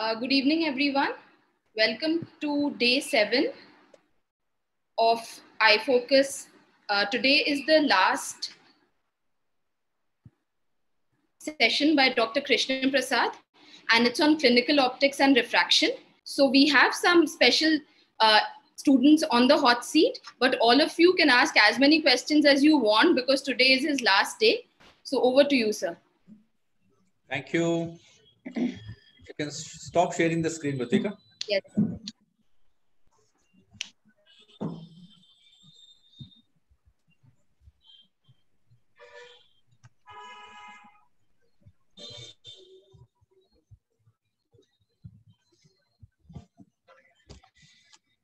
Uh, good evening, everyone. Welcome to day seven of iFocus. Uh, today is the last session by Dr. Krishna Prasad, and it's on clinical optics and refraction. So we have some special uh, students on the hot seat, but all of you can ask as many questions as you want because today is his last day. So over to you, sir. Thank you. You can stop sharing the screen, Ritika. Yes.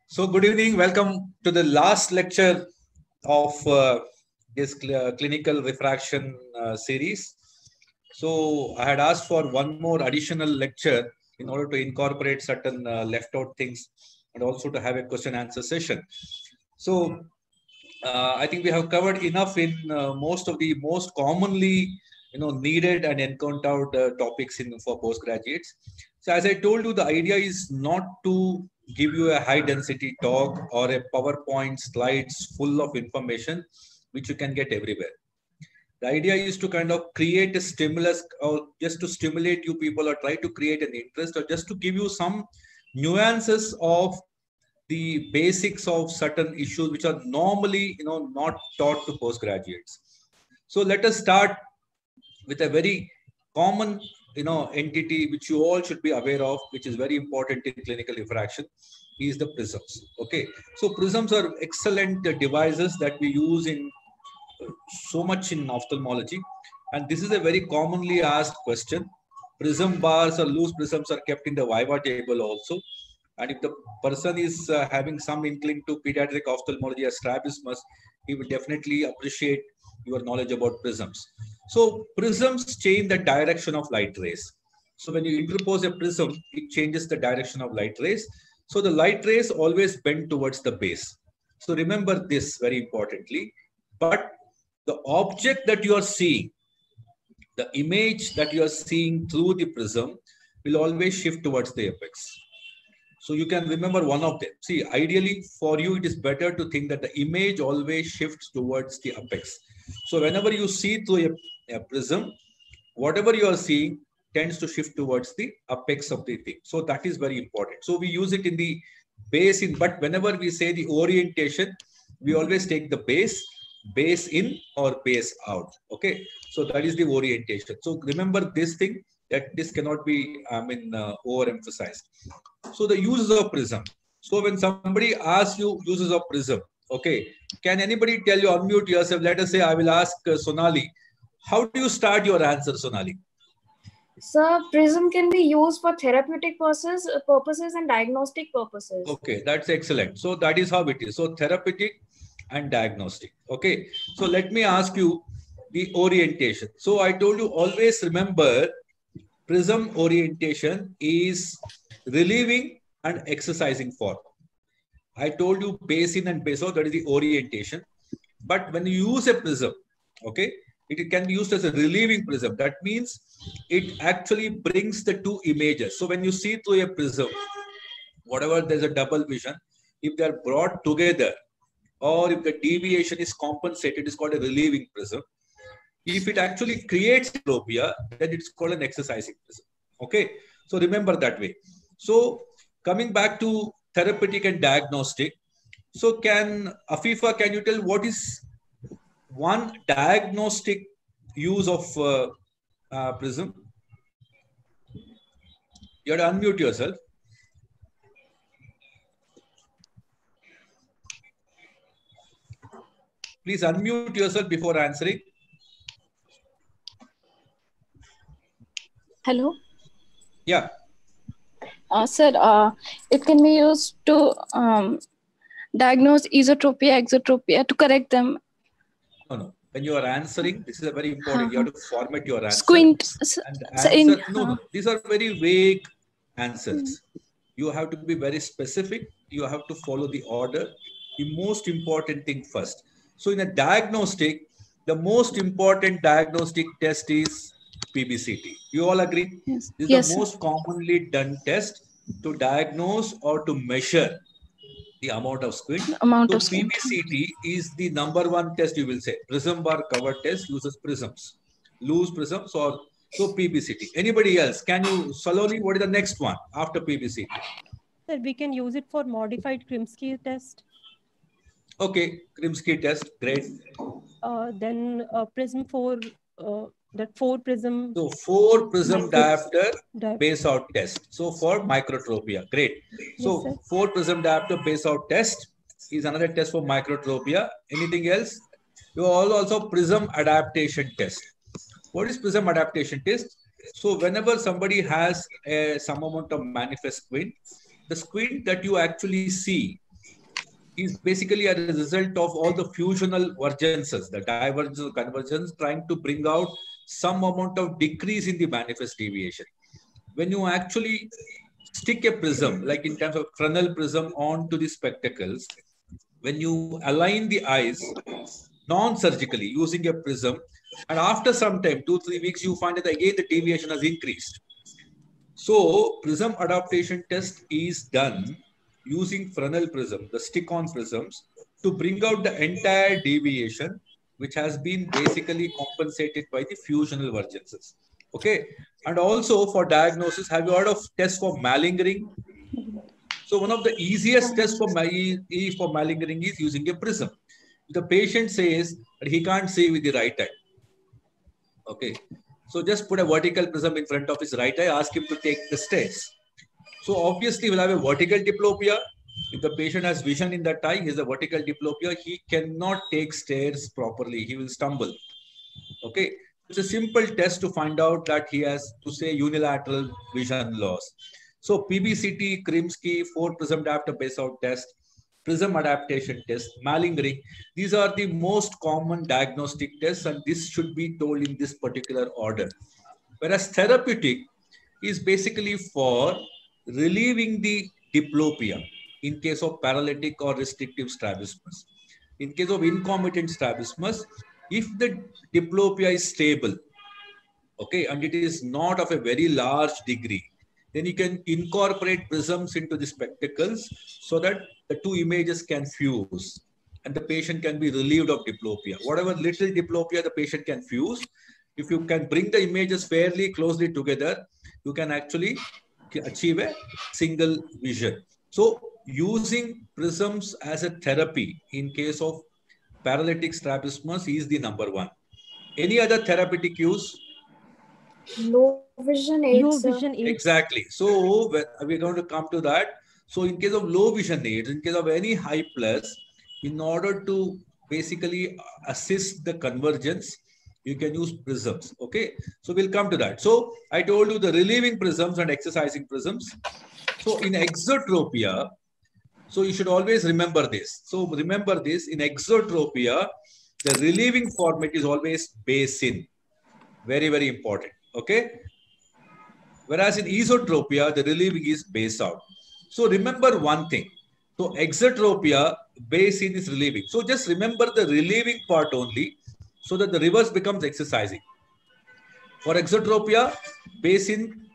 So good evening. Welcome to the last lecture of uh, this cl- clinical refraction uh, series. So I had asked for one more additional lecture in order to incorporate certain uh, left out things and also to have a question answer session. So uh, I think we have covered enough in uh, most of the most commonly you know needed and encountered uh, topics in for postgraduates. So as I told you, the idea is not to give you a high density talk or a PowerPoint slides full of information which you can get everywhere. The idea is to kind of create a stimulus or just to stimulate you people or try to create an interest or just to give you some nuances of the basics of certain issues which are normally you know not taught to postgraduates. So let us start with a very common you know entity which you all should be aware of which is very important in clinical refraction is the prisms okay so prisms are excellent devices that we use in so much in ophthalmology and this is a very commonly asked question prism bars or loose prisms are kept in the viva table also and if the person is uh, having some inkling to pediatric ophthalmology or strabismus he will definitely appreciate your knowledge about prisms so prisms change the direction of light rays. So when you interpose a prism, it changes the direction of light rays. So the light rays always bend towards the base. So remember this very importantly. But the object that you are seeing, the image that you are seeing through the prism will always shift towards the apex. So you can remember one of them. See, ideally for you, it is better to think that the image always shifts towards the apex. So whenever you see through a, a prism, whatever you are seeing tends to shift towards the apex of the thing. So that is very important. So we use it in the base in, but whenever we say the orientation, we always take the base, base in or base out. Okay. So that is the orientation. So remember this thing that this cannot be, I mean, uh, overemphasized. So the uses of prism. So when somebody asks you uses of prism, okay, can anybody tell you unmute yourself? Let us say I will ask uh, Sonali. How do you start your answer, Sonali? So prism can be used for therapeutic purposes, purposes and diagnostic purposes. Okay, that's excellent. So that is how it is. So therapeutic and diagnostic. Okay. So let me ask you the orientation. So I told you always remember prism orientation is relieving and exercising form. I told you base in and base out, that is the orientation. But when you use a prism, okay, it can be used as a relieving prism. That means it actually brings the two images. So when you see through a prism, whatever there's a double vision, if they're brought together or if the deviation is compensated, it's called a relieving prism. If it actually creates diplopia, then it's called an exercising prism. Okay, so remember that way. So coming back to therapeutic and diagnostic. So can Afifa, can you tell what is one diagnostic use of uh, uh, prism? You have to unmute yourself. Please unmute yourself before answering. Hello. Yeah. Uh, sir, uh, it can be used to um, diagnose esotropia, exotropia, to correct them. No, no. When you are answering, this is a very important. You have to format your answer. Squint. s- And the so answer, in- no, no, these are very vague answers. You have to be very specific. You have to follow the order. The most important thing first. So in a diagnostic, the most important diagnostic test is PBCT. You all agree? Yes. This is Yes, the sir. most commonly done test to diagnose or to measure the amount of squint. Amount So of squint. PBCT is the number one test you will say. Prism bar cover test uses prisms, loose prisms or so PBCT. Anybody else? Can you Saloni? What is the next one after PBCT? Sir, we can use it for modified Krimsky test. Okay, Krimsky test, great. Uh, then uh, prism four, uh, that four prism So four prism diopter base out test. So for microtropia, great. So Yes, four prism diopter base out test is another test for microtropia. Anything else? You all also prism adaptation test. What is prism adaptation test? So whenever somebody has a, some amount of manifest squint, the squint that you actually see is basically a result of all the fusional divergences, the divergence convergence, trying to bring out some amount of decrease in the manifest deviation. When you actually stick a prism, like in terms of Fresnel prism onto the spectacles, when you align the eyes non-surgically using a prism, and after some time, two, three weeks, you find that again the deviation has increased. So prism adaptation test is done using Fresnel prism, the stick-on prisms, to bring out the entire deviation, which has been basically compensated by the fusional vergences. Okay. And also for diagnosis, have you heard of tests for malingering? So one of the easiest tests for, for malingering is using a prism. The patient says that he can't see with the right eye. Okay. So just put a vertical prism in front of his right eye, ask him to take the stairs. So obviously we'll have a vertical diplopia. If the patient has vision in that eye, he a vertical diplopia, he cannot take stairs properly. He will stumble. Okay. It's a simple test to find out that he has to say unilateral vision loss. So PBCT, Krimsky, four prism diopter base out test, prism adaptation test, malingering. These are the most common diagnostic tests, and this should be told in this particular order. Whereas therapeutic is basically for relieving the diplopia in case of paralytic or restrictive strabismus. In case of concomitant strabismus, if the diplopia is stable, okay, and it is not of a very large degree, then you can incorporate prisms into the spectacles so that the two images can fuse and the patient can be relieved of diplopia. Whatever little diplopia the patient can fuse, if you can bring the images fairly closely together, you can actually achieve a single vision. So using prisms as a therapy in case of paralytic strabismus is the number one. Any other therapeutic use? Low vision aids. low vision aids. Exactly. So we're going to come to that. So in case of low vision aids, in case of any high plus, in order to basically assist the convergence, you can use prisms. Okay. So we'll come to that. So I told you the relieving prisms and exercising prisms. So in exotropia, so you should always remember this. So remember this in exotropia, the relieving format is always base in. Very, very important. Okay. Whereas in esotropia, the relieving is base out. So remember one thing. So exotropia, base in is relieving. So just remember the relieving part only so that the reverse becomes exercising. For exotropia, base in,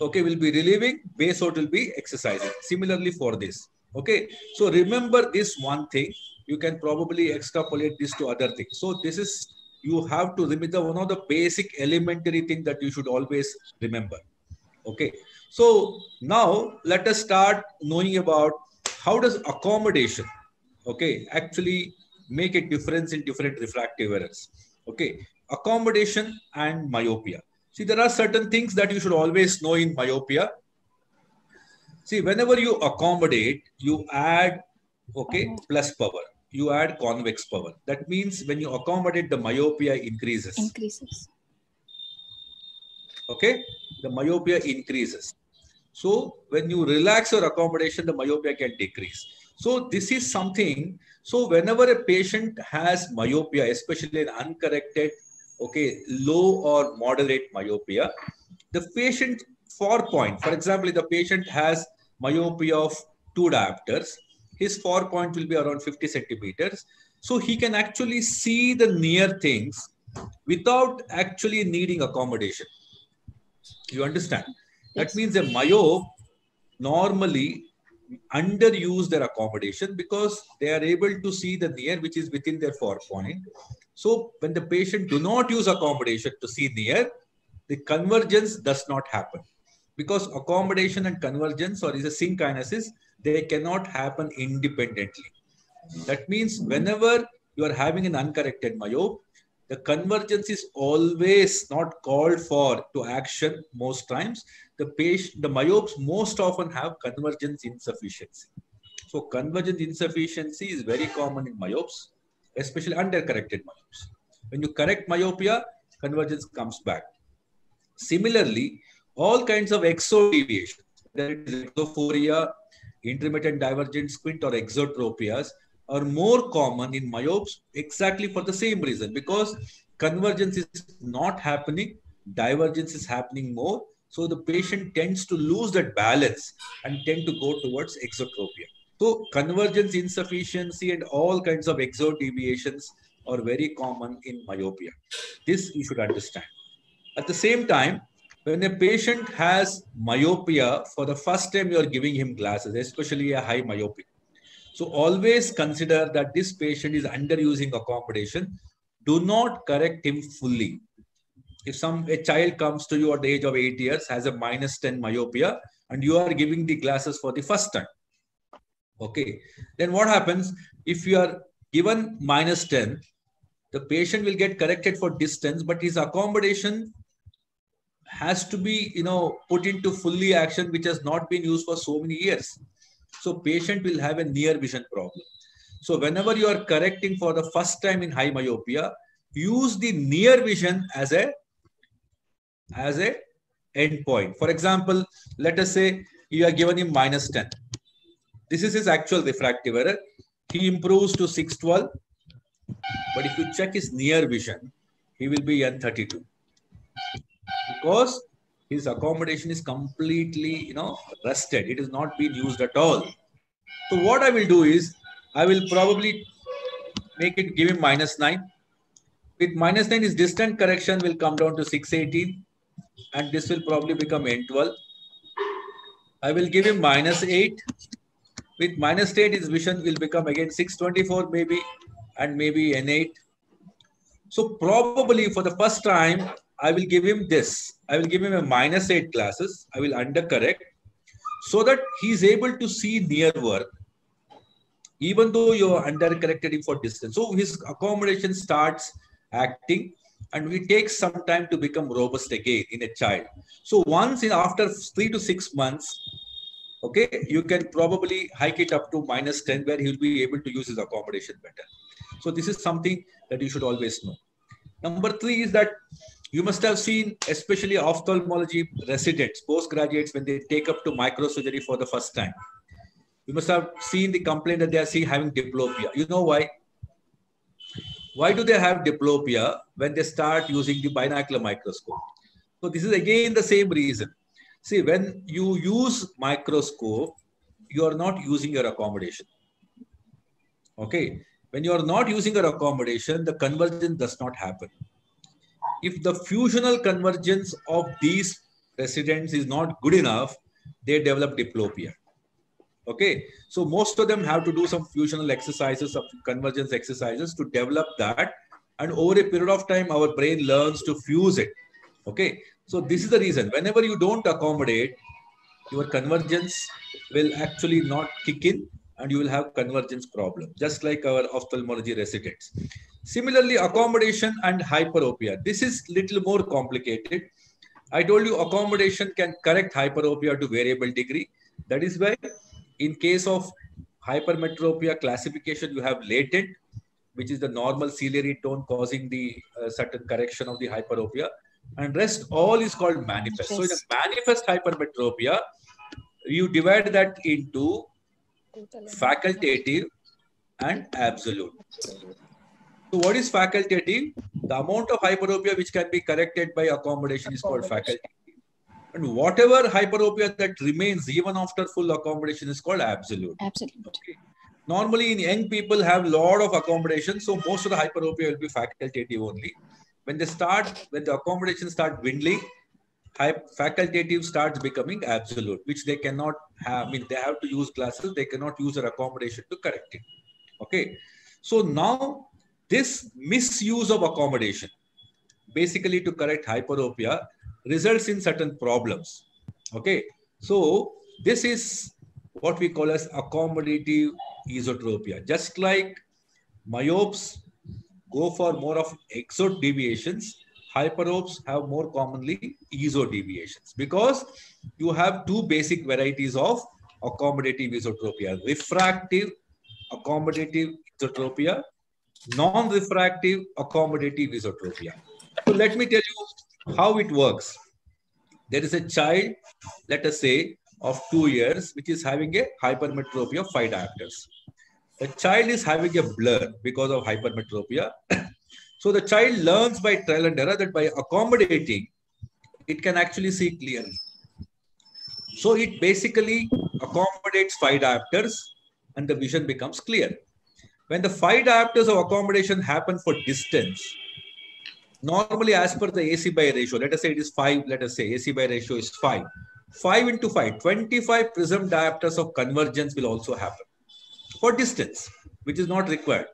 okay, will be relieving, base out will be exercising. Similarly for this. Okay. So remember this one thing. You can probably extrapolate this to other things. So this is you have to remember one of the basic elementary thing that you should always remember. Okay. So now let us start knowing about how does accommodation, okay, actually make a difference in different refractive errors. Okay. Accommodation and myopia. See, there are certain things that you should always know in myopia. See, whenever you accommodate, you add, okay, uh-huh. plus power. You add convex power. That means when you accommodate, the myopia increases. Increases. Okay, the myopia increases. So when you relax your accommodation, the myopia can decrease. So this is something. So whenever a patient has myopia, especially an uncorrected, okay, low or moderate myopia, the patient far point, for example, if the patient has myopia of two diopters, his far point will be around 50 centimeters. So he can actually see the near things without actually needing accommodation. You understand? That Yes. means a myope normally underuse their accommodation because they are able to see the near which is within their far point. So when the patient do not use accommodation to see near, the convergence does not happen because accommodation and convergence or is a synkinesis, they cannot happen independently. That means whenever you are having an uncorrected myope, the convergence is always not called for to action most times. The patient, the myopes most often have convergence insufficiency. So convergence insufficiency is very common in myopes, especially undercorrected myopes. When you correct myopia, convergence comes back. Similarly, all kinds of exodeviation, whether it is exophoria, intermittent divergent squint, or exotropias, are more common in myopes exactly for the same reason because convergence is not happening, divergence is happening more. So the patient tends to lose that balance and tend to go towards exotropia. So convergence insufficiency and all kinds of exodeviations are very common in myopia. This you should understand. At the same time, when a patient has myopia, for the first time you are giving him glasses, especially a high myopia. So always consider that this patient is underusing accommodation. Do not correct him fully. If some a child comes to you at the age of eight years, has a minus 10 myopia, and you are giving the glasses for the first time. Okay, then what happens if you are given minus 10? The patient will get corrected for distance, but his accommodation has to be you know put into fully action which has not been used for so many years so patient will have a near vision problem so whenever you are correcting for the first time in high myopia use the near vision as a as a endpoint. For example let us say you are given him minus 10 this is his actual refractive error. He improves to 612 but if you check his near vision he will be n32 because his accommodation is completely you know rusted it is not being used at all. So what i will do is i will probably make it give him minus 9 with minus 9 his distant correction will come down to 618 and this will probably become n12 i will give him minus 8 with minus 8 his vision will become again 624 maybe and maybe n8 so probably for the first time I will give him this. I will give him a minus 8 classes. I will undercorrect so that he is able to see near work even though you are undercorrected him for distance. So his accommodation starts acting and we take some time to become robust again in a child. So once in after three to six months, okay, you can probably hike it up to minus 10 where he will be able to use his accommodation better. So this is something that you should always know. Number three is that you must have seen, especially ophthalmology residents, postgraduates, when they take up to microsurgery for the first time. You must have seen the complaint that they are seeing having diplopia. You know why? Why do they have diplopia when they start using the binocular microscope? So this is again the same reason. See, when you use microscope, you are not using your accommodation. Okay. When you are not using your accommodation, the convergence does not happen if the fusional convergence of these residents is not good enough, they develop diplopia. Okay, so most of them have to do some fusional exercises, some convergence exercises to develop that. And over a period of time, our brain learns to fuse it. Okay, so this is the reason. Whenever you don't accommodate, your convergence will actually not kick in and you will have convergence problem, just like our ophthalmology residents. Similarly, accommodation and hyperopia. This is little more complicated. I told you accommodation can correct hyperopia to variable degree. That is why in case of hypermetropia classification, you have latent, which is the normal ciliary tone causing the uh, certain correction of the hyperopia. And rest all is called manifest. So in a manifest hypermetropia, you divide that into facultative and absolute. So what is facultative? The amount of hyperopia which can be corrected by accommodation is called facultative. And whatever hyperopia that remains even after full accommodation is called absolute. Absolute. Okay. Normally in young people have a lot of accommodation. So most of the hyperopia will be facultative only. when they start, when the accommodation start dwindling, facultative starts becoming absolute, which they cannot have. I mean, they have to use glasses. They cannot use their accommodation to correct it. Okay. So now this misuse of accommodation, basically to correct hyperopia, results in certain problems. Okay. So this is what we call as accommodative esotropia. Just like myopes go for more of exot deviations, hyperopes have more commonly esot deviations because you have two basic varieties of accommodative esotropia, refractive accommodative esotropia, non-refractive accommodative esotropia. So let me tell you how it works. There is a child, let us say, of two years, which is having a hypermetropia of five diopters. The child is having a blur because of hypermetropia. so the child learns by trial and error that by accommodating, it can actually see clearly. So it basically accommodates five diopters and the vision becomes clear. When the five diopters of accommodation happen for distance, normally as per the AC by ratio, let us say it is 5, let us say AC by ratio is 5. 5 into 5, 25 prism diopters of convergence will also happen for distance, which is not required.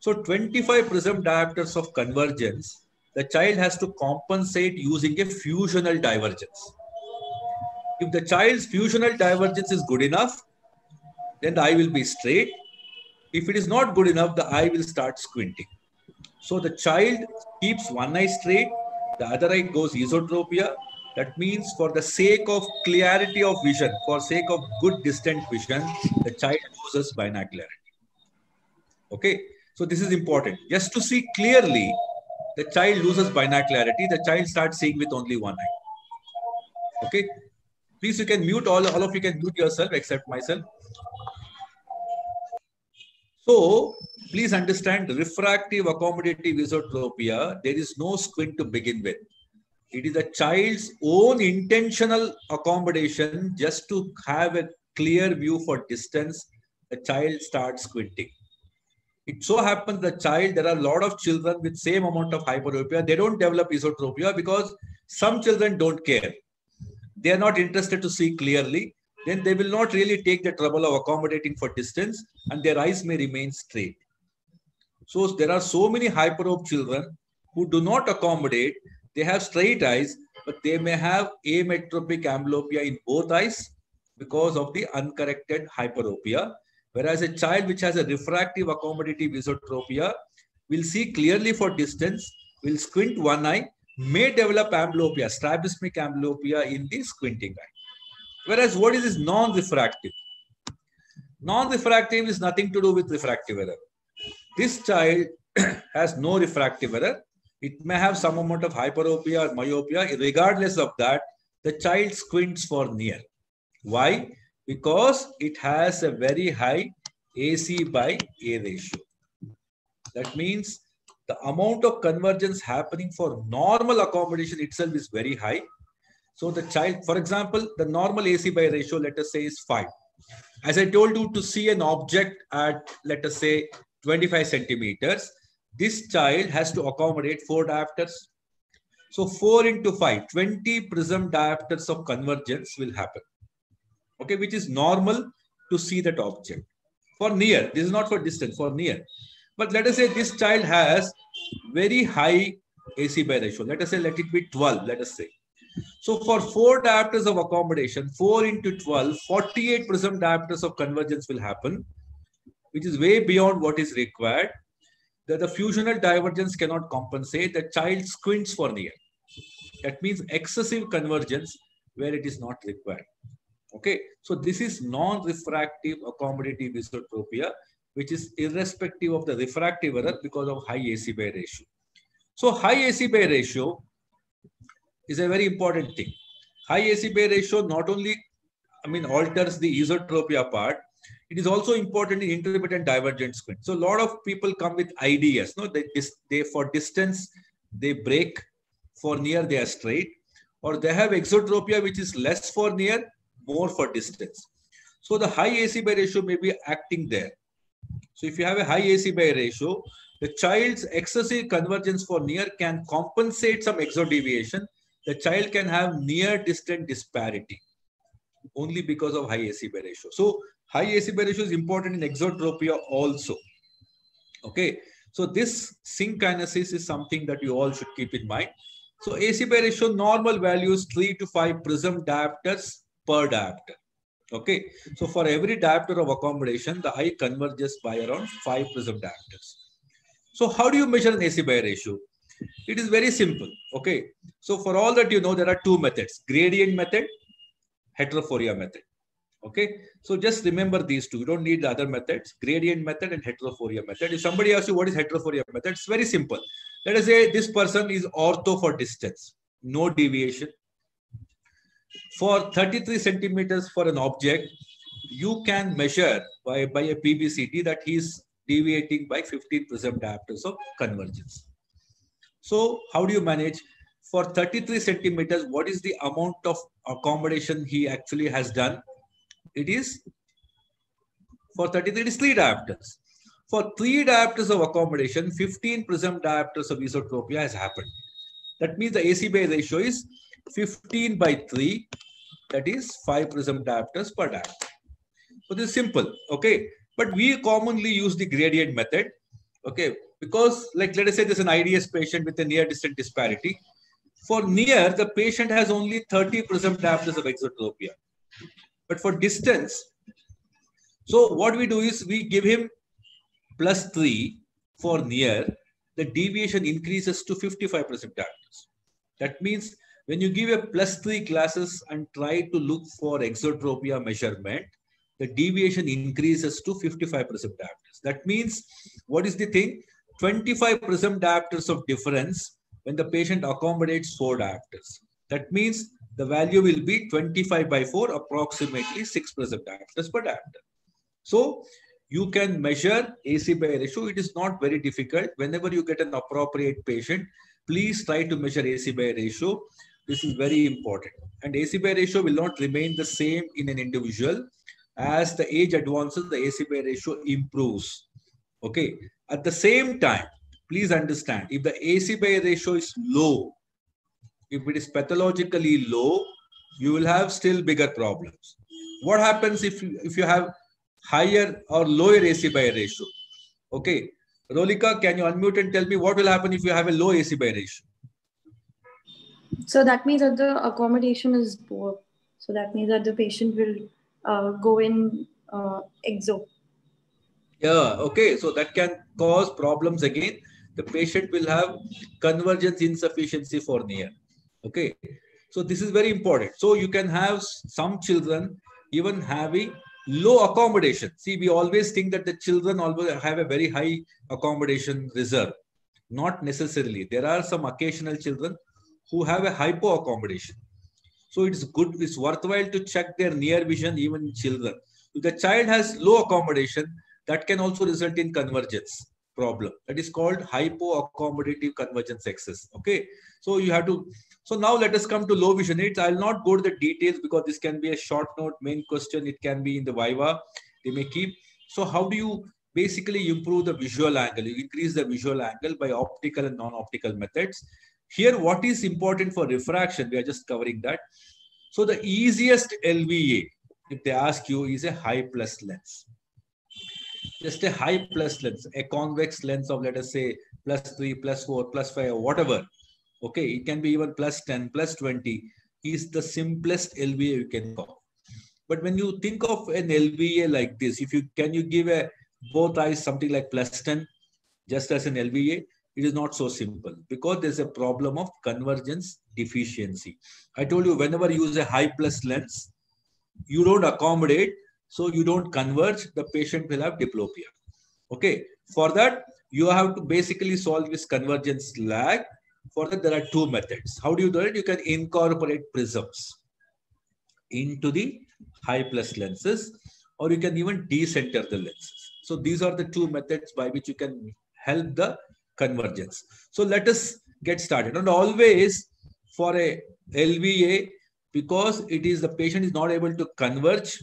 So 25 prism diopters of convergence, the child has to compensate using a fusional divergence. If the child's fusional divergence is good enough, then the eye will be straight. If it is not good enough, the eye will start squinting. So the child keeps one eye straight, the other eye goes esotropia, that means for the sake of clarity of vision, for sake of good distant vision, the child uses binocularity. Okay, so this is important. Just to see clearly, the child loses binocularity. The child starts seeing with only one eye. Okay, please you can mute all, all of you can mute yourself except myself. So please understand refractive accommodative esotropia, there is no squint to begin with. It is a child's own intentional accommodation just to have a clear view for distance. The child starts squinting. It so happens the child, there are a lot of children with same amount of hyperopia. They don't develop esotropia because some children don't care. They are not interested to see clearly. Then they will not really take the trouble of accommodating for distance and their eyes may remain straight. So there are so many hyperope children who do not accommodate they have straight eyes, but they may have ametropic amblyopia in both eyes because of the uncorrected hyperopia. Whereas a child which has a refractive accommodative esotropia will see clearly for distance, will squint one eye, may develop amblyopia, strabismic amblyopia in the squinting eye. Whereas what is this non-refractive? Non-refractive is nothing to do with refractive error. This child has no refractive error it may have some amount of hyperopia or myopia. Regardless of that, the child squints for near. Why? Because it has a very high AC by A ratio. That means the amount of convergence happening for normal accommodation itself is very high. So the child, for example, the normal AC by ratio, let us say is 5. As I told you to see an object at, let us say, 25 centimeters, this child has to accommodate four diopters. So 4 into 5, 20 prism diopters of convergence will happen. Okay, which is normal to see that object. For near, this is not for distance, for near. But let us say this child has very high AC by ratio. Let us say, let it be 12, let us say. So for four diopters of accommodation, 4 into 12, 48 prism diopters of convergence will happen, which is way beyond what is required that the fusional divergence cannot compensate, the child squints for near. That means excessive convergence where it is not required. Okay, so this is non-refractive accommodative esotropia, which is irrespective of the refractive error because of high AC by ratio. So high AC by ratio is a very important thing. High AC by ratio not only, I mean, alters the esotropia part, it is also important in intermittent divergent squint. So a lot of people come with IDS. No, they, they for distance they break, for near they are straight, or they have exotropia which is less for near, more for distance. So the high AC by ratio may be acting there. So if you have a high AC by ratio, the child's excessive convergence for near can compensate some exodeviation. The child can have near distant disparity only because of high AC by ratio. So high AC by ratio is important in exotropia also. Okay. So this synkinesis is something that you all should keep in mind. So AC by ratio normal values 3 to 5 prism diopters per diopter. Okay. So for every diopter of accommodation, the eye converges by around 5 prism diopters. So how do you measure an AC by ratio? It is very simple. Okay. So for all that you know, there are two methods, gradient method, heterophoria method. Okay. So just remember these two. You don't need the other methods, gradient method and heterophoria method. If somebody asks you what is heterophoria method, it's very simple. Let us say this person is ortho for distance, no deviation. For 33 centimeters for an object, you can measure by, by a PBCT that he is deviating by 15 prism diopters of convergence. So how do you manage? For 33 centimeters, what is the amount of accommodation he actually has done? It is for 33, it is 3 diopters. For 3 diopters of accommodation, 15 prism diopters of esotropia has happened. That means the AC by ratio is 15 by 3, that is 5 prism diopters per diopter. So this is simple, okay? But we commonly use the gradient method, okay? Because like let us say there's an IDS patient with a near distant disparity. For near, the patient has only 30 prism diopters of exotropia. But for distance, so what we do is we give him plus 3 for near, the deviation increases to 55 prism diopters. That means when you give a plus 3 glasses and try to look for exotropia measurement, the deviation increases to 55 prism diopters. That means, what is the thing? 25 prism diopters of difference when the patient accommodates 4 diopters. That means the value will be 25 by 4, approximately 6 prism diopters per diopter. So, you can measure AC by ratio. It is not very difficult. Whenever you get an appropriate patient, please try to measure AC by ratio. This is very important. And AC by ratio will not remain the same in an individual as the age advances, the AC by ratio improves. Okay. At the same time, please understand, if the AC by ratio is low, if it is pathologically low, you will have still bigger problems. What happens if you, if you have higher or lower AC by ratio? Okay. Rolika, can you unmute and tell me what will happen if you have a low AC by ratio? So that means that the accommodation is poor. So that means that the patient will uh, go in uh, exo. Yeah, okay. So that can cause problems again. The patient will have convergence insufficiency for near. Okay. So this is very important. So you can have some children even having low accommodation. See, we always think that the children always have a very high accommodation reserve. Not necessarily. There are some occasional children who have a hypo accommodation. So it's good, it's worthwhile to check their near vision even children. If the child has low accommodation, that can also result in convergence problem. That is called hypo-accommodative convergence excess. Okay. So you have to, so now let us come to low vision aids. I'll not go to the details because this can be a short note main question. It can be in the Viva. They may keep. So how do you basically improve the visual angle? You increase the visual angle by optical and non-optical methods. Here, what is important for refraction? We are just covering that. So the easiest LVA, if they ask you, is a high plus lens. Just a high plus lens, a convex lens of let us say plus 3, plus 4, plus 5, or whatever. Okay, it can be even plus 10, plus 20 is the simplest LVA you can call. But when you think of an LVA like this, if you can you give a both eyes something like plus 10 just as an LVA, it is not so simple because there's a problem of convergence deficiency. I told you whenever you use a high plus lens, you don't accommodate, so you don't converge, the patient will have diplopia. Okay, for that, you have to basically solve this convergence lag. For that, there are two methods. How do you do it? You can incorporate prisms into the high plus lenses, or you can even decenter the lenses. So these are the two methods by which you can help the convergence. So let us get started. And always for a LVA, because it is the patient is not able to converge,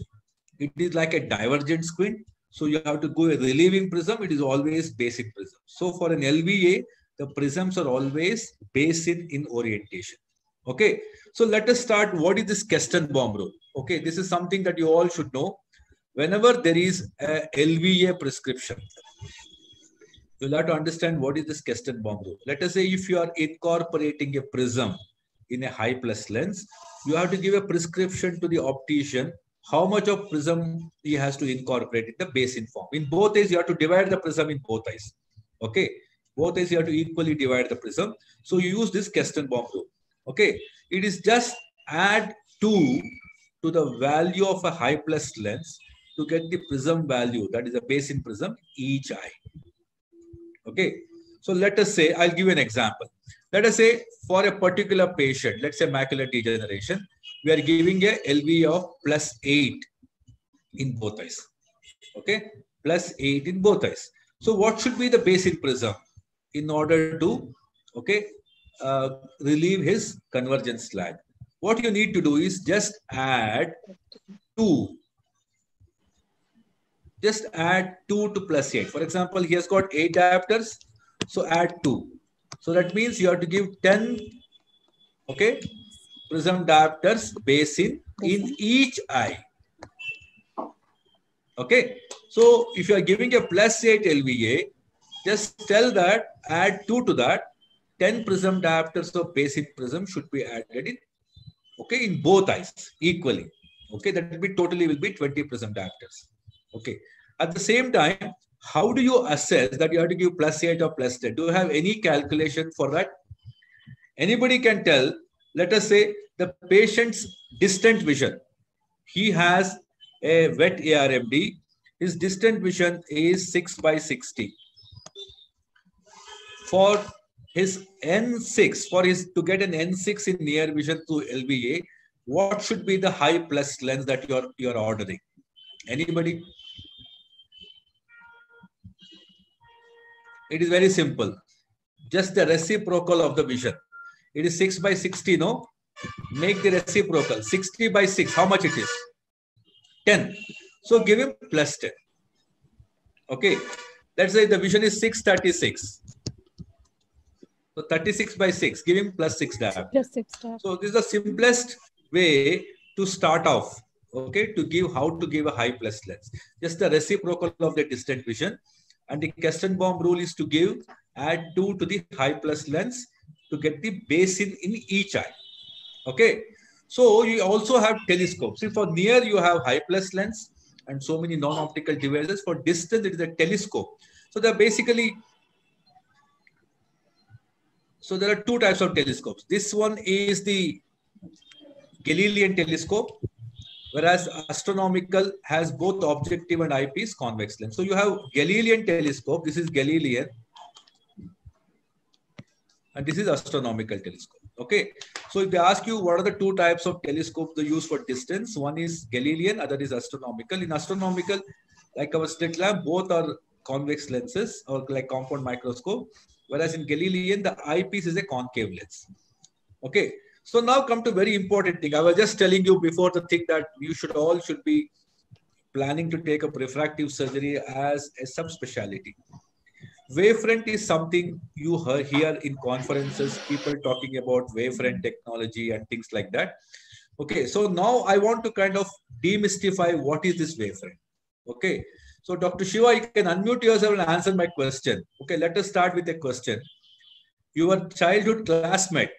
it is like a divergent squint. So you have to go a relieving prism. It is always basic prism. So for an LVA, the prisms are always basin in orientation. Okay. So let us start. What is this Kestenbaum rule? Okay. This is something that you all should know. Whenever there is a LVA prescription, you'll have to understand what is this Kestenbaum rule. Let us say if you are incorporating a prism in a high plus lens, you have to give a prescription to the optician how much of prism he has to incorporate in the base-in form. In both eyes, you have to divide the prism in both eyes. Okay. Both eyes, you have to equally divide the prism. So you use this Kestenbaum rule. Okay. It is just add 2 to the value of a high plus lens to get the prism value, that is a base-in prism, each eye. Okay. So let us say, I'll give you an example. Let us say for a particular patient, let's say macular degeneration, we are giving a LV of plus 8 in both eyes. Okay, plus 8 in both eyes. So what should be the base-in prism in order to, okay, uh, relieve his convergence lag? What you need to do is just add 2. Just add 2 to plus 8. For example, he has got 8 diopters. So add 2. So that means you have to give 10, okay, prism diopters basin in each eye. Okay. So if you are giving a plus 8 LVA, just tell that, add 2 to that, 10 prism diopters of basic prism should be added in, okay, in both eyes equally. Okay, that will be totally will be 20 prism diopters. Okay. At the same time, how do you assess that you have to give plus 8 or plus 10? Do you have any calculation for that? Anybody can tell, let us say the patient's distant vision. He has a wet ARMD. His distant vision is 6 by 60. For his N6, for his to get an N6 in near vision through LVA, what should be the high plus lens that you're you're ordering? Anybody? It is very simple. Just the reciprocal of the vision. It is 6 by 60, no? Make the reciprocal. 60 by 6, how much it is? 10. So give him plus 10. Okay. Let's say the vision is 636. So 36 by 6, give him plus 6 diopter. Plus 6 diopter. So this is the simplest way to start off, okay, to give how to give a high plus lens. Just the reciprocal of the distant vision. And the Kestenbaum rule is to give, add 2 to the high plus lens to get the basin in each eye. Okay. So you also have telescopes. See, for near you have high plus lens and so many non-optical devices. For distance, it is a telescope. So they're basically so there are two types of telescopes. This one is the Galilean telescope, whereas astronomical has both objective and eyepiece convex lens. So you have Galilean telescope. This is Galilean. And this is astronomical telescope. Okay. So if they ask you what are the two types of telescopes they use for distance, one is Galilean, other is astronomical. In astronomical, like our slit lamp, both are convex lenses or like compound microscope. Whereas in Galilean, the eyepiece is a concave lens. Okay. So now come to very important thing. I was just telling you before the thing that you should all should be planning to take up refractive surgery as a subspecialty. Wavefront is something you hear in conferences, people talking about wavefront technology and things like that. Okay, so now I want to kind of demystify what is this wavefront. Okay, so Dr. Shiva, you can unmute yourself and answer my question. Okay, let us start with a question. Your childhood classmate,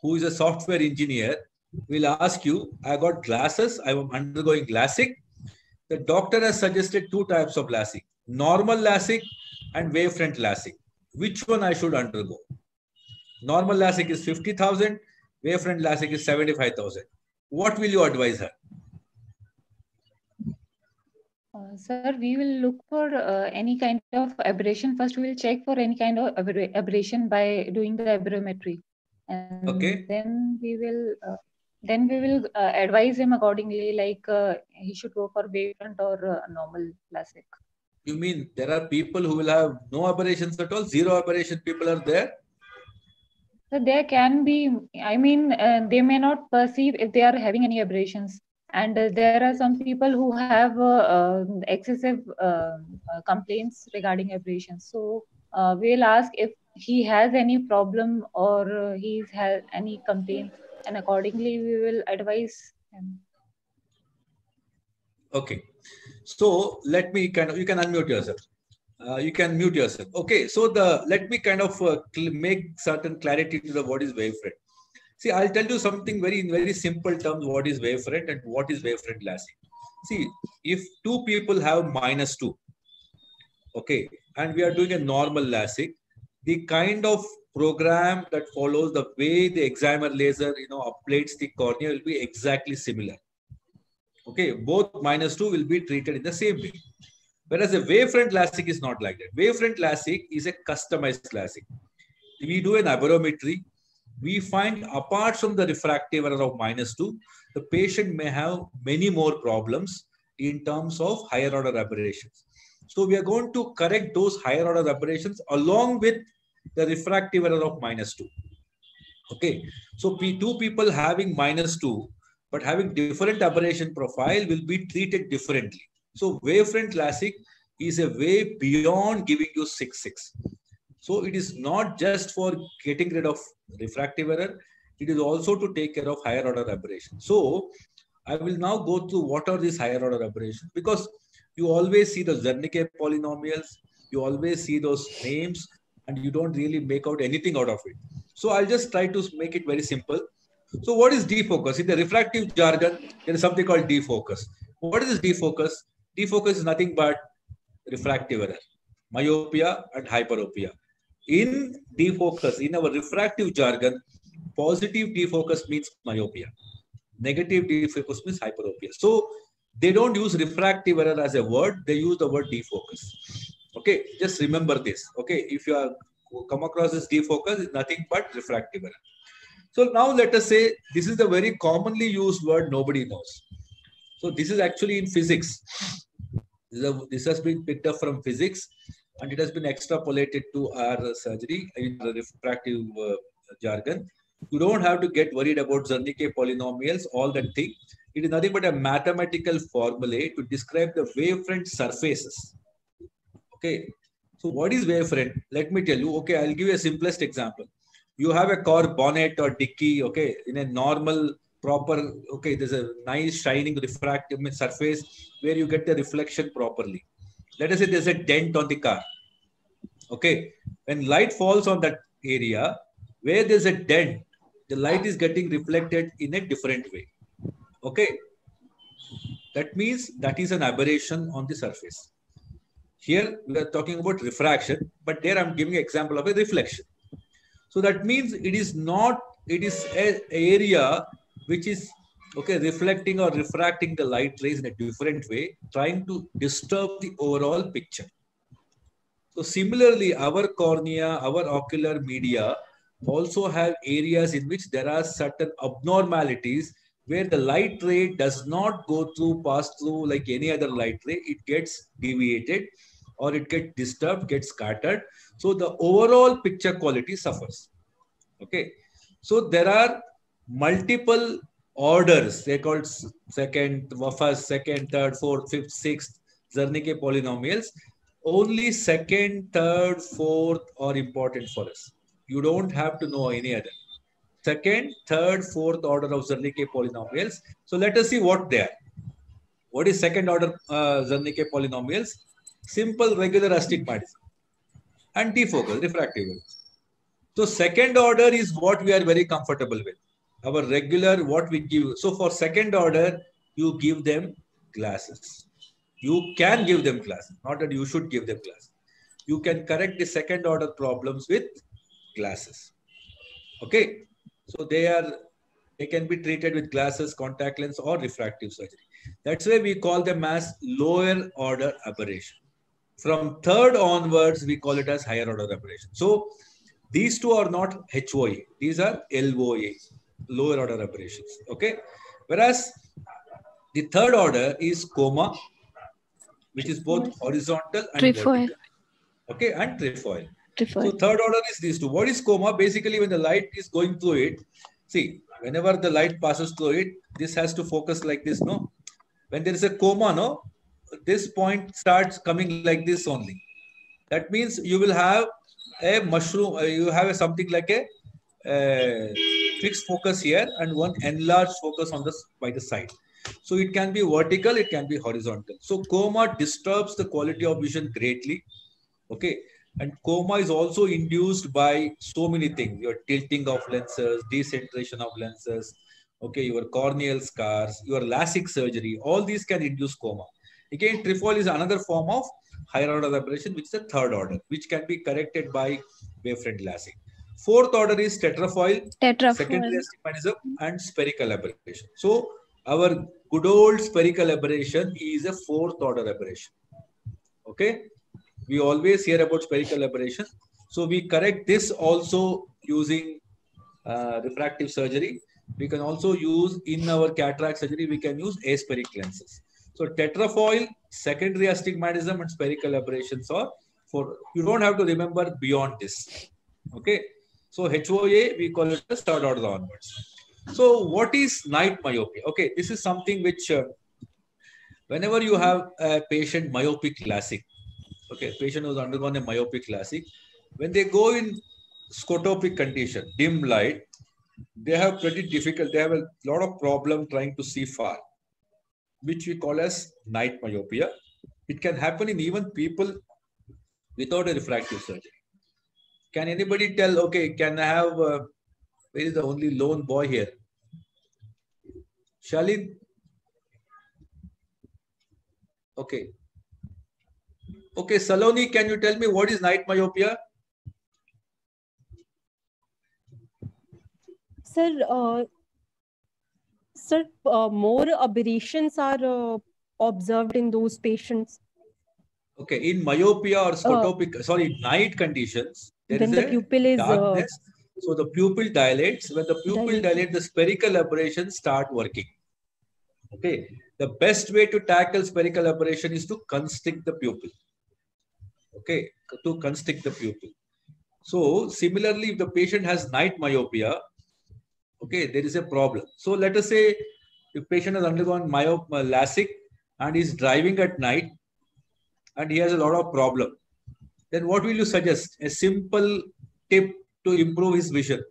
who is a software engineer, will ask you, I got glasses, I am undergoing LASIK. The doctor has suggested two types of LASIK, normal LASIK and wavefront LASIK. Which one I should undergo? Normal LASIK is 50,000, wavefront LASIK is 75,000. What will you advise her? Uh, sir, we will look for uh, any kind of aberration. First, we will check for any kind of aber aberration by doing the aberrometry. And okay. then we will uh, then we will uh, advise him accordingly, like uh, he should go for wavefront or uh, normal LASIK. You mean there are people who will have no aberrations at all? Zero aberration people are there? So there can be, I mean, uh, they may not perceive if they are having any aberrations. And uh, there are some people who have uh, uh, excessive uh, uh, complaints regarding abrasions so uh, we'll ask if he has any problem or uh, he's has any complaints and accordingly we will advise him Okay. So let me kind of, you can unmute yourself. You can mute yourself. Okay. So the, let me kind of make certain clarity to the what is wavefront. See, I'll tell you something very, in very simple terms, what is wavefront and what is wavefront LASIK. See, if two people have minus two, okay, and we are doing a normal LASIK, the kind of program that follows the way the excimer laser, you know, ablates the cornea will be exactly similar. Okay, both minus 2 will be treated in the same way. Whereas a wavefront LASIK is not like that. Wavefront LASIK is a customized LASIK. We do an aberrometry. We find apart from the refractive error of minus 2, the patient may have many more problems in terms of higher order aberrations. So we are going to correct those higher order aberrations along with the refractive error of minus 2. Okay, so two people having minus 2 but having different aberration profile will be treated differently. So wavefront LASIK is a way beyond giving you 6-6. So it is not just for getting rid of refractive error, it is also to take care of higher order aberration. So I will now go through what are these higher order aberrations because you always see the Zernike polynomials, you always see those names and you don't really make out anything out of it. So I'll just try to make it very simple so what is defocus? In the refractive jargon, there is something called defocus. What is defocus? Defocus is nothing but refractive error, myopia and hyperopia. In defocus, in our refractive jargon, positive defocus means myopia. Negative defocus means hyperopia. So they don't use refractive error as a word, they use the word defocus. Okay, just remember this. Okay, if you are come across this defocus, it's nothing but refractive error. So now let us say this is the very commonly used word nobody knows. So this is actually in physics. This, this has been picked up from physics and it has been extrapolated to our surgery in the refractive uh, jargon. You don't have to get worried about Zernike polynomials, all that thing. It is nothing but a mathematical formulae to describe the wavefront surfaces. Okay. So what is wavefront? Let me tell you. Okay, I'll give you a simplest example you have a car bonnet or dicky, okay, in a normal, proper, okay, there's a nice shining refractive surface where you get the reflection properly. Let us say there's a dent on the car. Okay, when light falls on that area, where there's a dent, the light is getting reflected in a different way. Okay, that means that is an aberration on the surface. Here we are talking about refraction, but there I'm giving an example of a reflection. So that means it is not, it is an area which is okay reflecting or refracting the light rays in a different way, trying to disturb the overall picture. So similarly, our cornea, our ocular media also have areas in which there are certain abnormalities where the light ray does not go through, pass through like any other light ray. It gets deviated or it gets disturbed, gets scattered. So the overall picture quality suffers. Okay. So there are multiple orders. They called second, first, second, third, fourth, fifth, sixth Zernike polynomials. Only second, third, fourth are important for us. You don't have to know any other. Second, third, fourth order of Zernike polynomials. So let us see what they are. What is second order uh, Zernike polynomials? Simple regular astigmatism and defocus, refractive. So second order is what we are very comfortable with. Our regular, what we give. So for second order, you give them glasses. You can give them glasses, not that you should give them glasses. You can correct the second order problems with glasses. Okay. So they are, they can be treated with glasses, contact lens or refractive surgery. That's why we call them as lower order aberration. From third onwards, we call it as higher order aberration. So these two are not HOA. These are LOA, lower order aberrations. Okay. Whereas the third order is coma, which is both horizontal and trefoil. Vertical. Okay, and trefoil. trefoil. So third order is these two. What is coma? Basically, when the light is going through it, see, whenever the light passes through it, this has to focus like this, no? When there is a coma, no? This point starts coming like this only. That means you will have a mushroom, uh, you have a, something like a uh, fixed focus here and one enlarged focus on the by the side. So it can be vertical, it can be horizontal. So coma disturbs the quality of vision greatly. Okay. And coma is also induced by so many things. Your tilting of lenses, decentration of lenses, okay, your corneal scars, your LASIK surgery, all these can induce coma. Again, trefoil is another form of higher order aberration, which is the third order, which can be corrected by wavefront LASIK. Fourth order is tetrafoil, Tetrafoil. secondary astigmatism, and spherical aberration. So our good old spherical aberration is a fourth order aberration. Okay, we always hear about spherical aberration. So we correct this also using uh, refractive surgery. We can also use in our cataract surgery, we can use aspheric lenses. So tetrafoil, secondary astigmatism, and spherical aberrations are for you don't have to remember beyond this. Okay. So HOA, we call it as third order onwards. So what is night myopia? Okay, this is something which uh, whenever you have a patient myopic LASIK, okay, patient who's undergone a myopic LASIK, when they go in scotopic condition, dim light, they have pretty difficult, they have a lot of problem trying to see far, which we call as night myopia. It can happen in even people without a refractive surgery. Can anybody tell, okay, can I have, uh, where is the only lone boy here? Shalid? Okay. Okay, Saloni, can you tell me what is night myopia? Sir, uh, sir, uh, more aberrations are uh, observed in those patients. Okay, in myopia or scotopic, sorry, night conditions, there When is the a pupil is uh, darkness. So the pupil dilates. When the pupil Dilate. dilates, the spherical aberrations start working. Okay. The best way to tackle spherical aberration is to constrict the pupil. Okay. To constrict the pupil. So similarly, if the patient has night myopia, okay, there is a problem. So let us say if patient has undergone myop uh, LASIK and is driving at night and he has a lot of problem, then what will you suggest? A simple tip to improve his vision.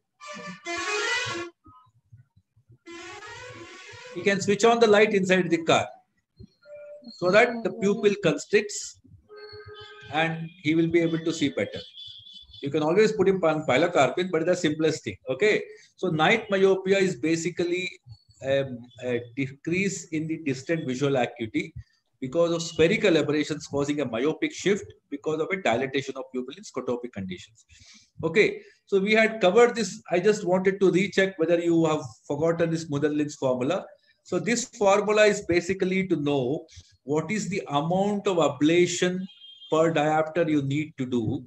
He can switch on the light inside the car so that the pupil constricts and he will be able to see better. You can always put him on pilocarpine, but the simplest thing. Okay. So night myopia is basically um, a decrease in the distant visual acuity because of spherical aberrations causing a myopic shift because of a dilatation of pupil in scotopic conditions. Okay, so we had covered this. I just wanted to recheck whether you have forgotten this Munnerlyn's formula. So this formula is basically to know what is the amount of ablation per diopter you need to do.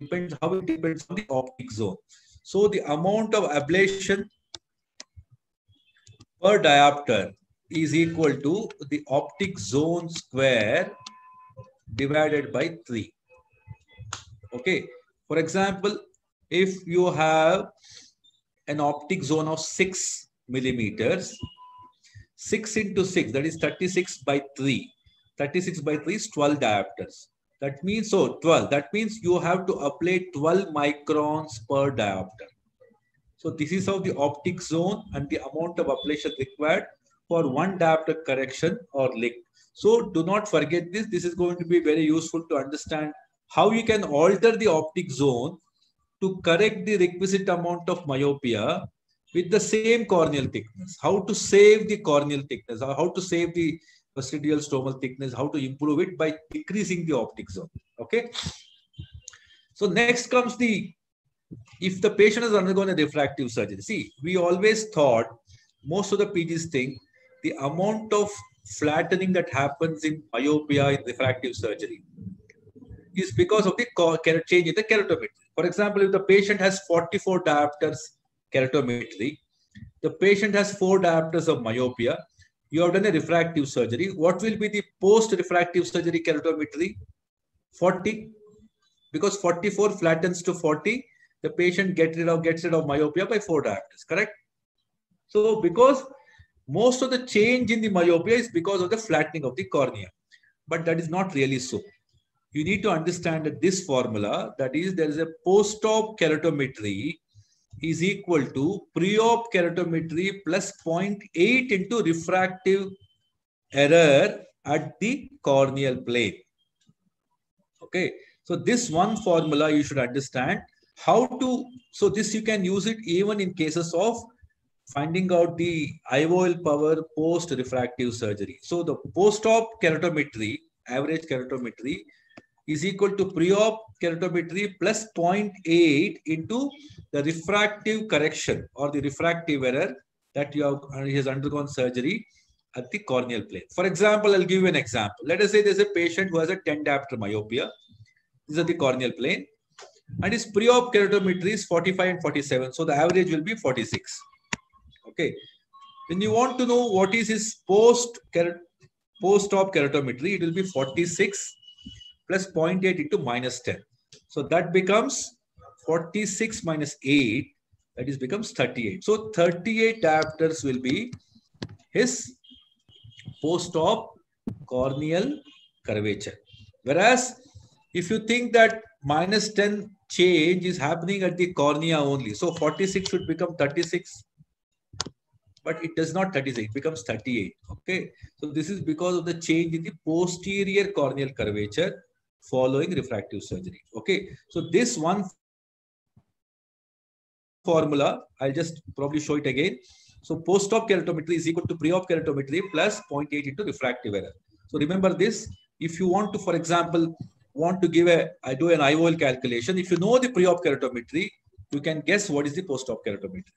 Depends how it depends on the optic zone. So the amount of ablation per diopter is equal to the optic zone square divided by 3. Okay. For example, if you have an optic zone of 6 millimeters, 6 into 6, that is 36 by 3. 36 by 3 is 12 diopters. That means, so 12, that means you have to apply 12 microns per diopter. So this is how the optic zone and the amount of ablation required for one diopter correction or linked. So do not forget this. This is going to be very useful to understand how you can alter the optic zone to correct the requisite amount of myopia with the same corneal thickness. How to save the corneal thickness how to save the residual stromal thickness, how to improve it by decreasing the optic zone. Okay. So next comes the, if the patient has undergone a refractive surgery. See, we always thought, most of the PGs think, the amount of flattening that happens in myopia in refractive surgery is because of the change in the keratometry. For example, if the patient has 44 diopters keratometry, the patient has 4 diopters of myopia, you have done a refractive surgery. What will be the post-refractive surgery keratometry? 40. Because 44 flattens to 40, the patient gets rid of, gets rid of myopia by 4 diopters, correct? So because most of the change in the myopia is because of the flattening of the cornea. But that is not really so. You need to understand that this formula, that is, there is a post-op keratometry is equal to pre-op keratometry plus 0.8 into refractive error at the corneal plane. Okay, so this one formula you should understand how to, so this you can use it even in cases of finding out the IOL power post refractive surgery. So the post-op keratometry, average keratometry is equal to pre-op keratometry plus 0.8 into the refractive correction or the refractive error that you have uh, he has undergone surgery at the corneal plane. For example, I'll give you an example. Let us say there's a patient who has a 10 diopter myopia. This is the corneal plane. And his pre-op keratometry is 45 and 47. So the average will be 46. Okay. When you want to know what is his post post-op keratometry, it will be 46 plus 0.8 into minus 10. So that becomes 46 minus 8. That is becomes 38. So 38 diopters will be his post-op corneal curvature. Whereas if you think that minus 10 change is happening at the cornea only. So 46 should become 36 but it does not 36, it becomes 38. Okay. So this is because of the change in the posterior corneal curvature following refractive surgery. Okay. So this one formula, I'll just probably show it again. So post-op keratometry is equal to pre-op keratometry plus 0.8 into refractive error. So remember this, if you want to, for example, want to give a, I do an IOL calculation. If you know the pre-op keratometry, you can guess what is the post-op keratometry.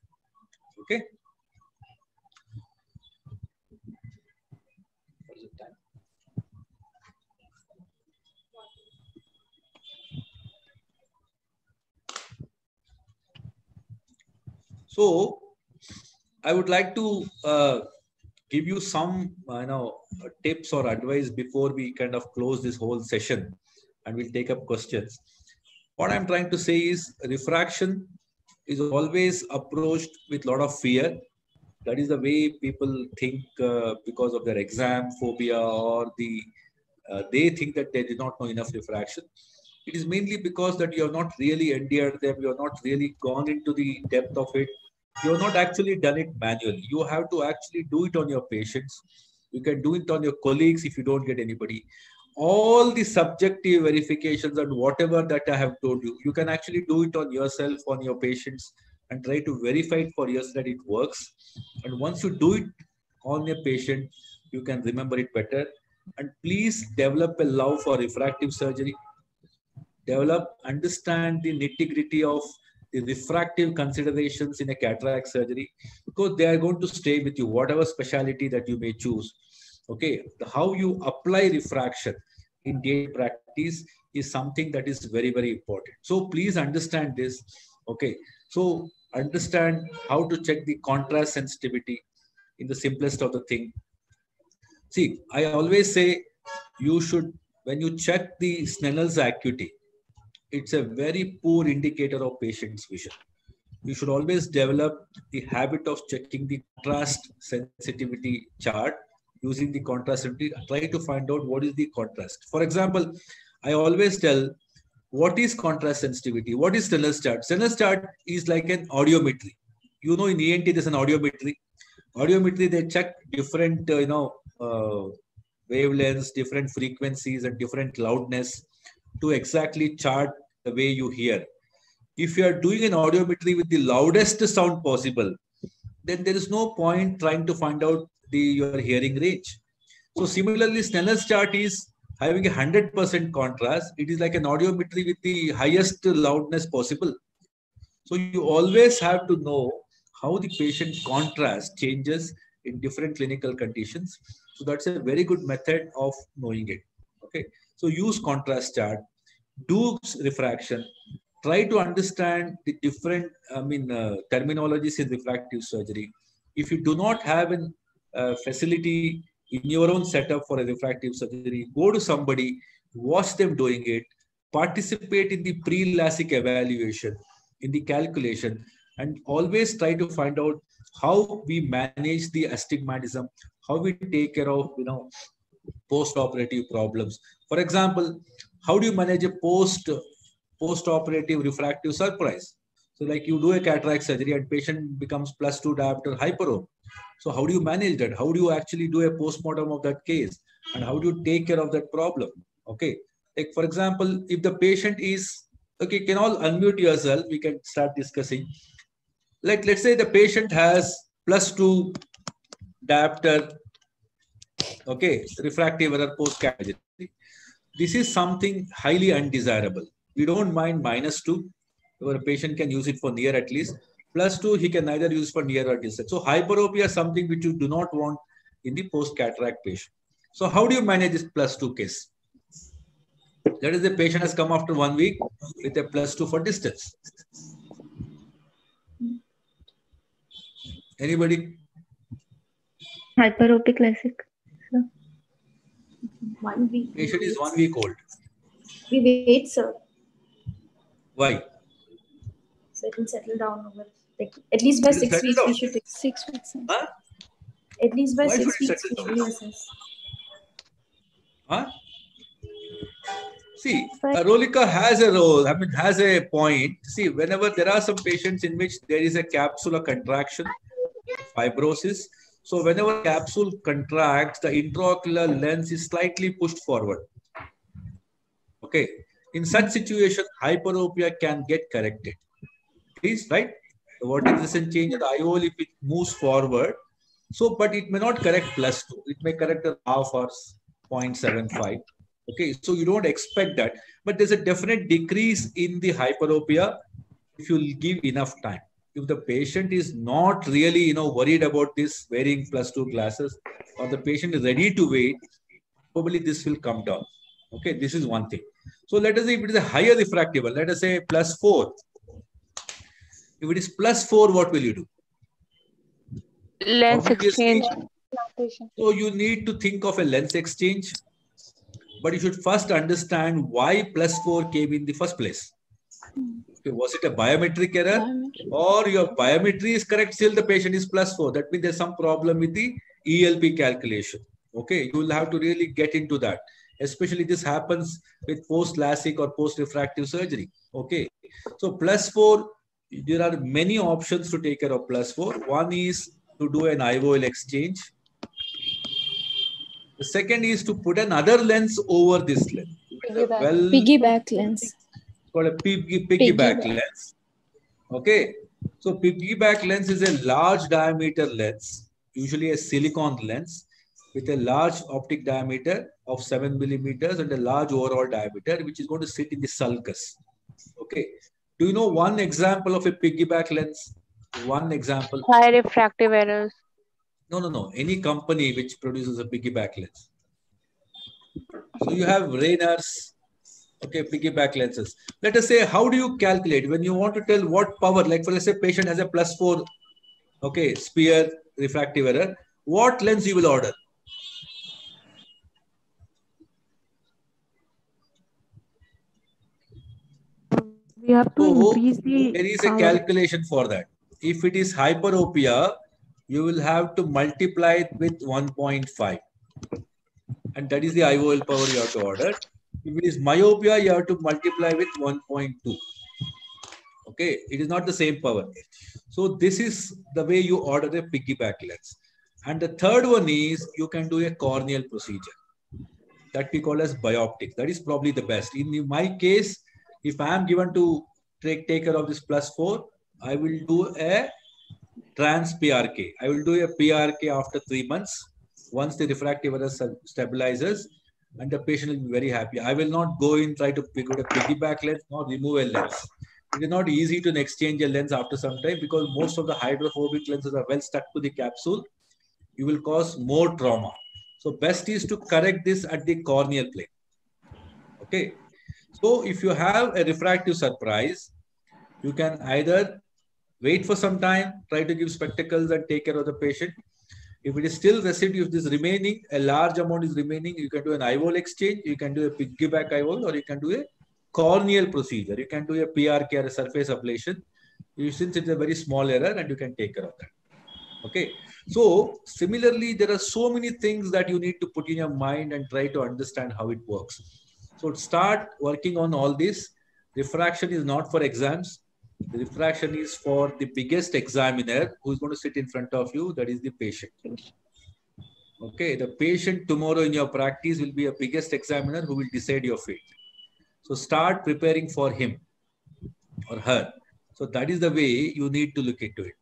Okay. So I would like to uh, give you some you know tips or advice before we kind of close this whole session and we'll take up questions. What I'm trying to say is refraction is always approached with a lot of fear. That is the way people think uh, because of their exam phobia or the uh, they think that they did not know enough refraction. It is mainly because that you have not really endeared them, you have not really gone into the depth of it, you have not actually done it manually. You have to actually do it on your patients. You can do it on your colleagues if you don't get anybody. All the subjective verifications and whatever that I have told you, you can actually do it on yourself, on your patients, and try to verify it for yourself that it works. And once you do it on your patient, you can remember it better. And please develop a love for refractive surgery. Develop, understand the nitty gritty of refractive considerations in a cataract surgery because they are going to stay with you, whatever specialty that you may choose. Okay, the, how you apply refraction in daily practice is something that is very, very important. So please understand this. Okay, so understand how to check the contrast sensitivity in the simplest of the thing. See, I always say you should, when you check the Snell's acuity, it's a very poor indicator of patient's vision. You should always develop the habit of checking the contrast sensitivity chart using the contrast sensitivity. Try to find out what is the contrast. For example, I always tell what is contrast sensitivity? What is Snell's chart? Snell's chart is like an audiometry. You know, in ENT, there's an audiometry. Audiometry, they check different, uh, you know, uh, wavelengths, different frequencies, and different loudness to exactly chart the way you hear. If you are doing an audiometry with the loudest sound possible, then there is no point trying to find out the your hearing range. So similarly, Snell's chart is having a 100% contrast. It is like an audiometry with the highest loudness possible. So you always have to know how the patient contrast changes in different clinical conditions. So that's a very good method of knowing it. Okay. So use contrast chart do refraction, try to understand the different, I mean, uh, terminologies in refractive surgery. If you do not have a uh, facility in your own setup for a refractive surgery, go to somebody, watch them doing it, participate in the pre-LASIK evaluation, in the calculation, and always try to find out how we manage the astigmatism, how we take care of, you know, post-operative problems. For example, how do you manage a post post-operative refractive surprise? So like you do a cataract surgery and patient becomes plus two diopter hyperope. So how do you manage that? How do you actually do a post-mortem of that case? And how do you take care of that problem? Okay. Like for example, if the patient is, okay, can all unmute yourself? We can start discussing. Like let's say the patient has plus two diopter, okay, refractive error post-surgery. This is something highly undesirable. We don't mind minus two, where a patient can use it for near at least. Plus two, he can neither use for near or distant. So hyperopia is something which you do not want in the post-cataract patient. So how do you manage this plus two case? That is the patient has come after one week with a plus two for distance. Anybody? Hyperopic LASIK. One week. Patient is one week old. We wait, sir. Why? So it will settle down over. Like at least by six settle weeks, we down. should. Six weeks. Huh? At least by Why six weeks, we should down? reassess. Huh? See, Rolika has a role, I mean, has a point. See, whenever there are some patients in which there is a capsular contraction, fibrosis. So whenever capsule contracts, the intraocular lens is slightly pushed forward. Okay. In such situation, hyperopia can get corrected. Please, right? The doesn't change the IOL if it moves forward. So, but it may not correct plus two. It may correct a half or 0.75. Okay, so you don't expect that. But there's a definite decrease in the hyperopia if you give enough time. If the patient is not really, you know, worried about this wearing plus two glasses, or the patient is ready to wait, probably this will come down. Okay, this is one thing. So let us say if it is a higher refractive, let us say plus four. If it is plus four, what will you do? Lens Obviously, exchange. So you need to think of a lens exchange, but you should first understand why plus four came in the first place. Okay, was it a biometric error or your biometry is correct, still the patient is plus four. That means there's some problem with the ELP calculation. Okay, you will have to really get into that. Especially this happens with post LASIK or post refractive surgery. Okay, so plus four, there are many options to take care of plus four. One is to do an IOL exchange. The second is to put another lens over this lens. Piggyback. Well, Piggyback lens. Called a piggy, piggyback Piggyback. lens. Okay. So piggyback lens is a large diameter lens, usually a silicon lens with a large optic diameter of seven millimeters and a large overall diameter, which is going to sit in the sulcus. Okay. Do you know one example of a piggyback lens? One example. High refractive errors. No, no, no. Any company which produces a piggyback lens. So you have Rayner's, okay, piggyback lenses. Let us say, how do you calculate when you want to tell what power, like for let's say patient has a plus four, okay, sphere refractive error, what lens you will order? We have to So oh, increase the there is a calculation for that. If it is hyperopia, you will have to multiply it with 1.5. And that is the IOL power you have to order. If it is myopia, you have to multiply with 1.2. Okay, it is not the same power. So this is the way you order a piggyback lens. And the third one is you can do a corneal procedure that we call as bioptic. That is probably the best. In my case, if I am given to take, take care of this plus four, I will do a trans PRK. I will do a PRK after three months once the refractive error stabilizes and the patient will be very happy. I will not go in try to pick out a piggyback lens or remove a lens. It is not easy to exchange a lens after some time because most of the hydrophobic lenses are well stuck to the capsule. You will cause more trauma. So best is to correct this at the corneal plane. Okay. So if you have a refractive surprise, you can either wait for some time, try to give spectacles and take care of the patient. If it is still residue, if this remaining, a large amount is remaining, you can do an IOL exchange, you can do a piggyback IOL, or you can do a corneal procedure. You can do a PRK or a surface ablation. you, since it's a very small error and you can take care of that. Okay. So similarly, there are so many things that you need to put in your mind and try to understand how it works. So start working on all this. Refraction is not for exams. The refraction is for the biggest examiner who is going to sit in front of you. That is the patient. Okay. The patient tomorrow in your practice will be a biggest examiner who will decide your fate. So start preparing for him or her. So that is the way you need to look into it.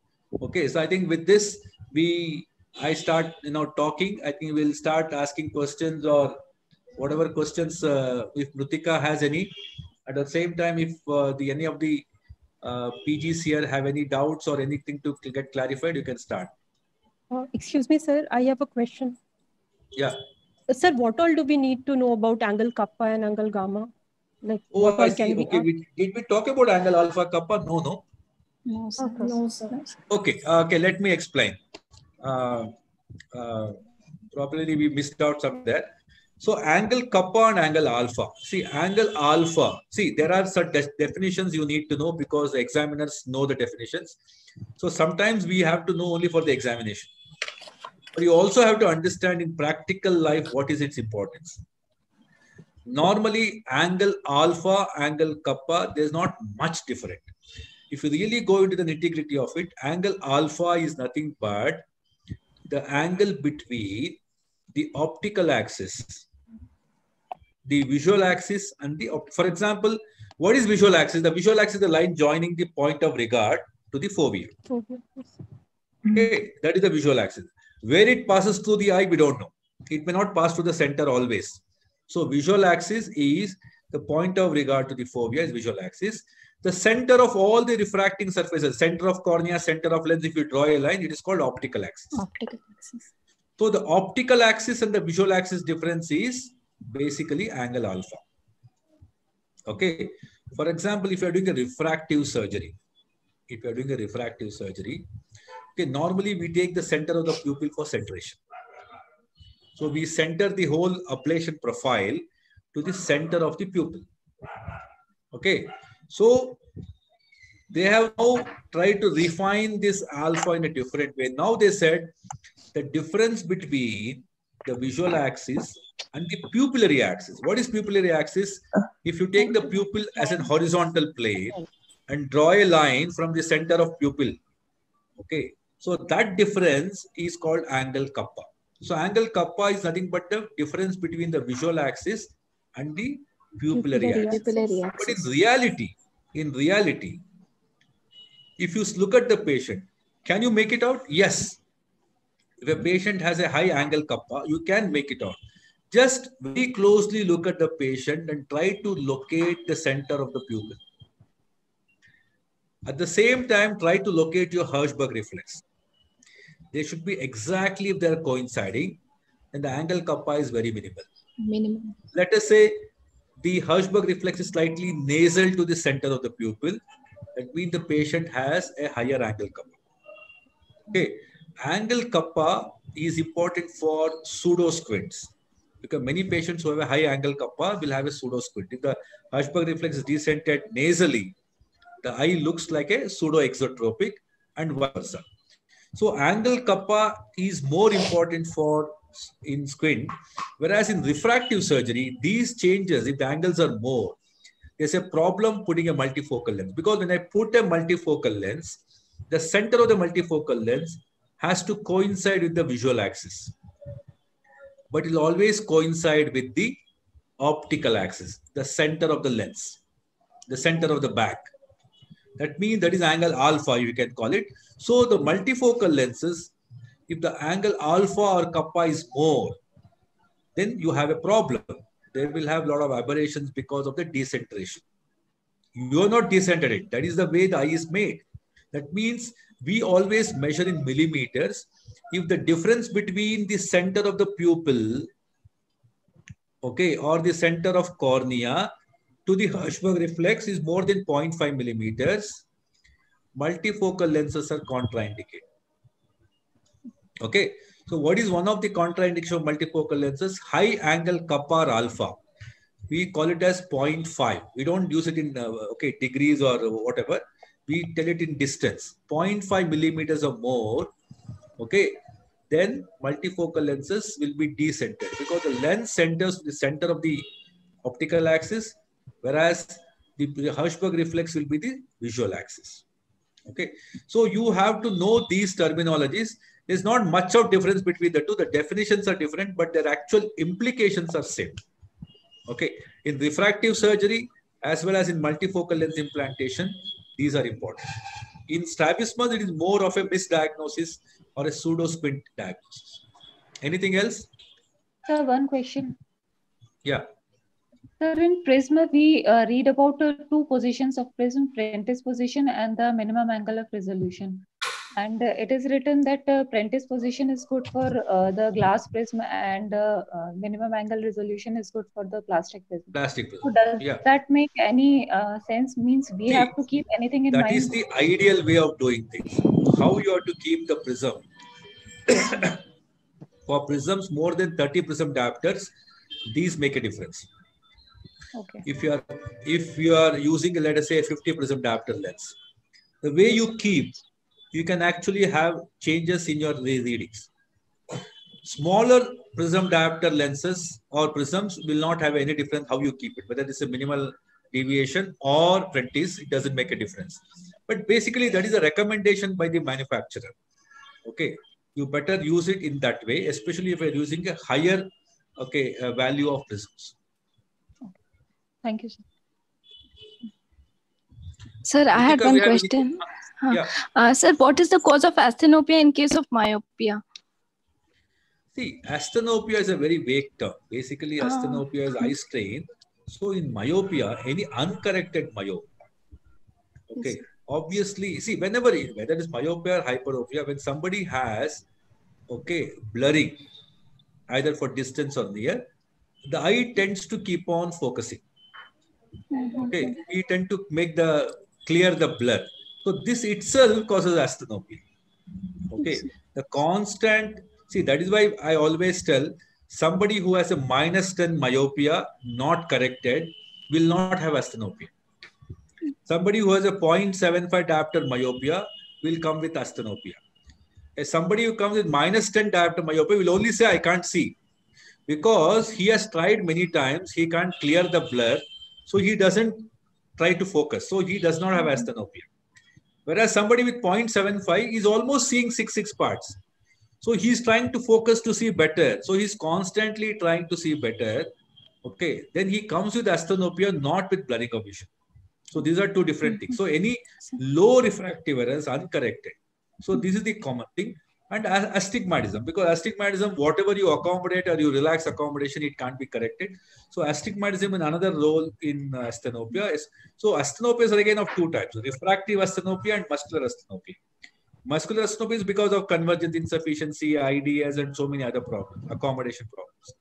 Okay. So I think with this, we I start you know talking. I think we'll start asking questions or whatever questions uh, if Mritika has any. At the same time, if uh, the any of the uh, PGs here have any doubts or anything to get clarified, you can start. Uh, excuse me, sir. I have a question. Yeah. Uh, sir, what all do we need to know about angle kappa and angle gamma? Like Oh, what I see. can Okay. add? We, did we talk about angle alpha kappa? No, no. No, sir. Okay. No, sir. Okay, uh, okay, let me explain. Uh, uh, probably we missed out some there. So angle kappa and angle alpha. See, angle alpha. See, there are some de- definitions you need to know because the examiners know the definitions. So sometimes we have to know only for the examination. But you also have to understand in practical life what is its importance. Normally, angle alpha, angle kappa, there's not much different if you really go into the nitty gritty of it, angle alpha is nothing but the angle between the optical axis, the visual axis, and the for example, what is visual axis? The visual axis is the line joining the point of regard to the fovea. Mm-hmm. Okay, that is the visual axis. Where it passes through the eye, we don't know. It may not pass through the center always. So visual axis is the point of regard to the fovea is visual axis. The center of all the refracting surfaces, center of cornea, center of lens, if you draw a line, it is called optical axis. Optical axis. So the optical axis and the visual axis difference is basically angle alpha. Okay. For example, if you're doing a refractive surgery, if you're doing a refractive surgery, okay, normally we take the center of the pupil for centration. So we center the whole ablation profile to the center of the pupil. Okay. So they have now tried to refine this alpha in a different way. Now they said the difference between the visual axis and the pupillary axis. What is pupillary axis? If you take the pupil as an horizontal plane and draw a line from the center of pupil, okay, so that difference is called angle kappa. So angle kappa is nothing but the difference between the visual axis and the pupillary Pupillary axis. pupillary But in reality, in reality, if you look at the patient, can you make it out? Yes. If a patient has a high angle kappa, you can make it out. Just very closely look at the patient and try to locate the center of the pupil. At the same time, try to locate your Hirschberg reflex. They should be exactly if they're coinciding, and the angle kappa is very minimal. Minimum. Let us say the Hirschberg reflex is slightly nasal to the center of the pupil. That means the patient has a higher angle kappa. Okay, angle kappa is important for pseudo squints because many patients who have a high angle kappa will have a pseudo squint. If the Hirschberg reflex is descented nasally, the eye looks like a pseudo exotropic and vice versa. So angle kappa is more important for in squint, whereas in refractive surgery, these changes, if the angles are more, there's a problem putting a multifocal lens because when I put a multifocal lens, the center of the multifocal lens has to coincide with the visual axis, but it'll always coincide with the optical axis, the center of the lens, the center of the back. That means that is angle alpha, you can call it. So the multifocal lenses, if the angle alpha or kappa is more, then you have a problem. They will have a lot of aberrations because of the decentration. You are not decentered. That is the way the eye is made. That means we always measure in millimeters. If the difference between the center of the pupil, okay, or the center of cornea to the Hirschberg reflex is more than 0.5 millimeters, multifocal lenses are contraindicated. Okay, so what is one of the contraindication of multifocal lenses? High angle kappa or alpha. We call it as 0.5. We don't use it in uh, okay degrees or whatever. we tell it in distance, 0.5 millimeters or more, okay, then multifocal lenses will be decentered because the lens centers the center of the optical axis, whereas the Hirschberg reflex will be the visual axis. Okay, so you have to know these terminologies. There's not much of difference between the two. The definitions are different, but their actual implications are same. Okay, in refractive surgery as well as in multifocal lens implantation, these are important. In strabismus, it is more of a misdiagnosis or a pseudo squint diagnosis. Anything else? Sir, one question. Yeah. Sir, in Prism, we uh, read about uh, two positions of Prism, Prentice position and the minimum angle of resolution. And uh, it is written that uh, Prentice position is good for uh, the glass prism and uh, minimum angle resolution is good for the plastic prism. Plastic prism. So does Yeah. that make any uh, sense? Means we See, have to keep anything in That mind? is the ideal way of doing things. How you have to keep the prism. For prisms more than 30 prism diopters, these make a difference. Okay. If you are if you are using let us say a 50 prism diopter lens, the way you keep, you can actually have changes in your re- readings. Smaller prism diopter lenses or prisms will not have any difference how you keep it, whether it's a minimal deviation or Prentice, it doesn't make a difference. But basically, that is a recommendation by the manufacturer. Okay, you better use it in that way, especially if you're using a higher okay uh, value of prisms. Thank you, sir. Sir, I had one any- question. Huh. Yeah. Uh, sir, what is the cause of asthenopia in case of myopia? See, asthenopia is a very vague term. Basically, Ah. asthenopia is eye strain. So, in myopia, any uncorrected myopia, okay, obviously, see, whenever, whether it's myopia or hyperopia, when somebody has, okay, blurring, either for distance or near, the eye tends to keep on focusing. Okay, mm-hmm. we tend to make the clear the blur. So, this itself causes asthenopia. Okay, the constant see that is why I always tell somebody who has a minus 10 myopia not corrected will not have asthenopia. Somebody who has a 0.75 diopter myopia will come with asthenopia. If somebody who comes with minus 10 diopter myopia will only say I can't see because he has tried many times he can't clear the blur so he doesn't try to focus so he does not have asthenopia whereas somebody with 0.75 is almost seeing 6 6 parts. So he's trying to focus to see better so he's constantly trying to see better okay? Then he comes with asthenopia not with blurring of vision so these are two different things. So any low refractive errors uncorrected so this is the common thing. And astigmatism because astigmatism whatever you accommodate or you relax accommodation it can't be corrected. So astigmatism is another role in uh, asthenopia is so asthenopias is again of two types refractive asthenopia and muscular asthenopia muscular asthenopia is because of convergence insufficiency ids and so many other problems accommodation problems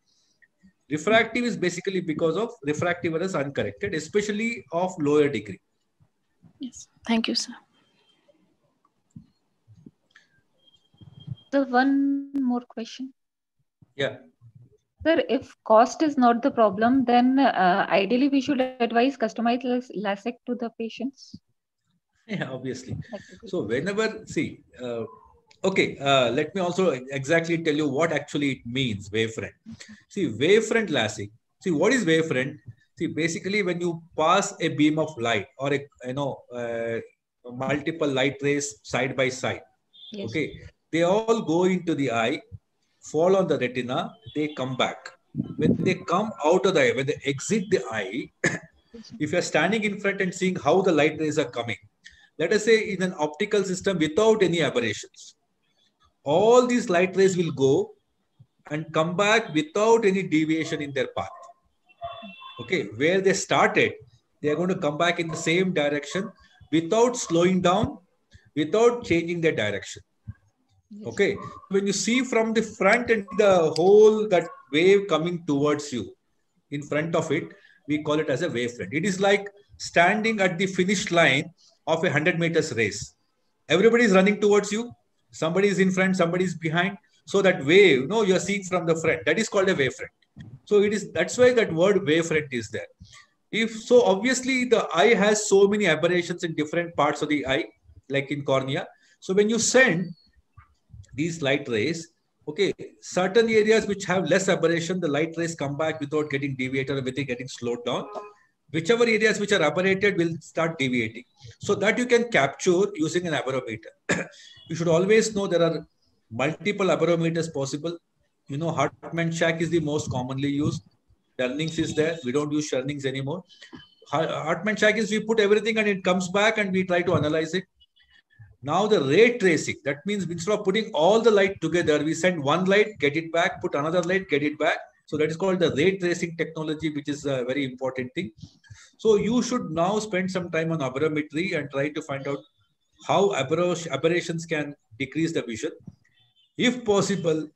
refractive is basically because of refractive errors uncorrected especially of lower degree Yes. Thank you, sir. So one more question. yeah Sir, if cost is not the problem, then uh, ideally we should advise customized LASIK to the patients. yeah obviously That would be- So whenever, see, uh, okay, uh, let me also exactly tell you what actually it means, wavefront. See, wavefront LASIK, see, what is wavefront? See, basically when you pass a beam of light or a, you know, uh, multiple light rays side by side, Yes. okay, they all go into the eye, fall on the retina, they come back. When they come out of the eye, when they exit the eye, if you're standing in front and seeing how the light rays are coming, let us say in an optical system without any aberrations, all these light rays will go and come back without any deviation in their path. Okay, where they started, they are going to come back in the same direction without slowing down, without changing their direction. Okay, when you see from the front and the whole that wave coming towards you in front of it, we call it as a wavefront. It is like standing at the finish line of a 100 meters race. Everybody is running towards you. Somebody is in front, somebody is behind. So that wave, no, you're seeing from the front. That is called a wavefront. So it is that's why that word wavefront is there. If so, obviously the eye has so many aberrations in different parts of the eye, like in cornea. So when you send these light rays, okay, certain areas which have less aberration, the light rays come back without getting deviated or without getting slowed down. Whichever areas which are aberrated will start deviating. So that you can capture using an aberrometer. you should always know there are multiple aberrometers possible. You know, Hartmann Shack is the most commonly used. Tschernings is there. We don't use Tschernings anymore. Hartmann Shack is we put everything and it comes back and we try to analyze it. Now the ray tracing, that means instead of putting all the light together, we send one light, get it back, put another light, get it back. So that is called the ray tracing technology, which is a very important thing. So you should now spend some time on aberrometry and try to find out how aberrations can decrease the vision. If possible,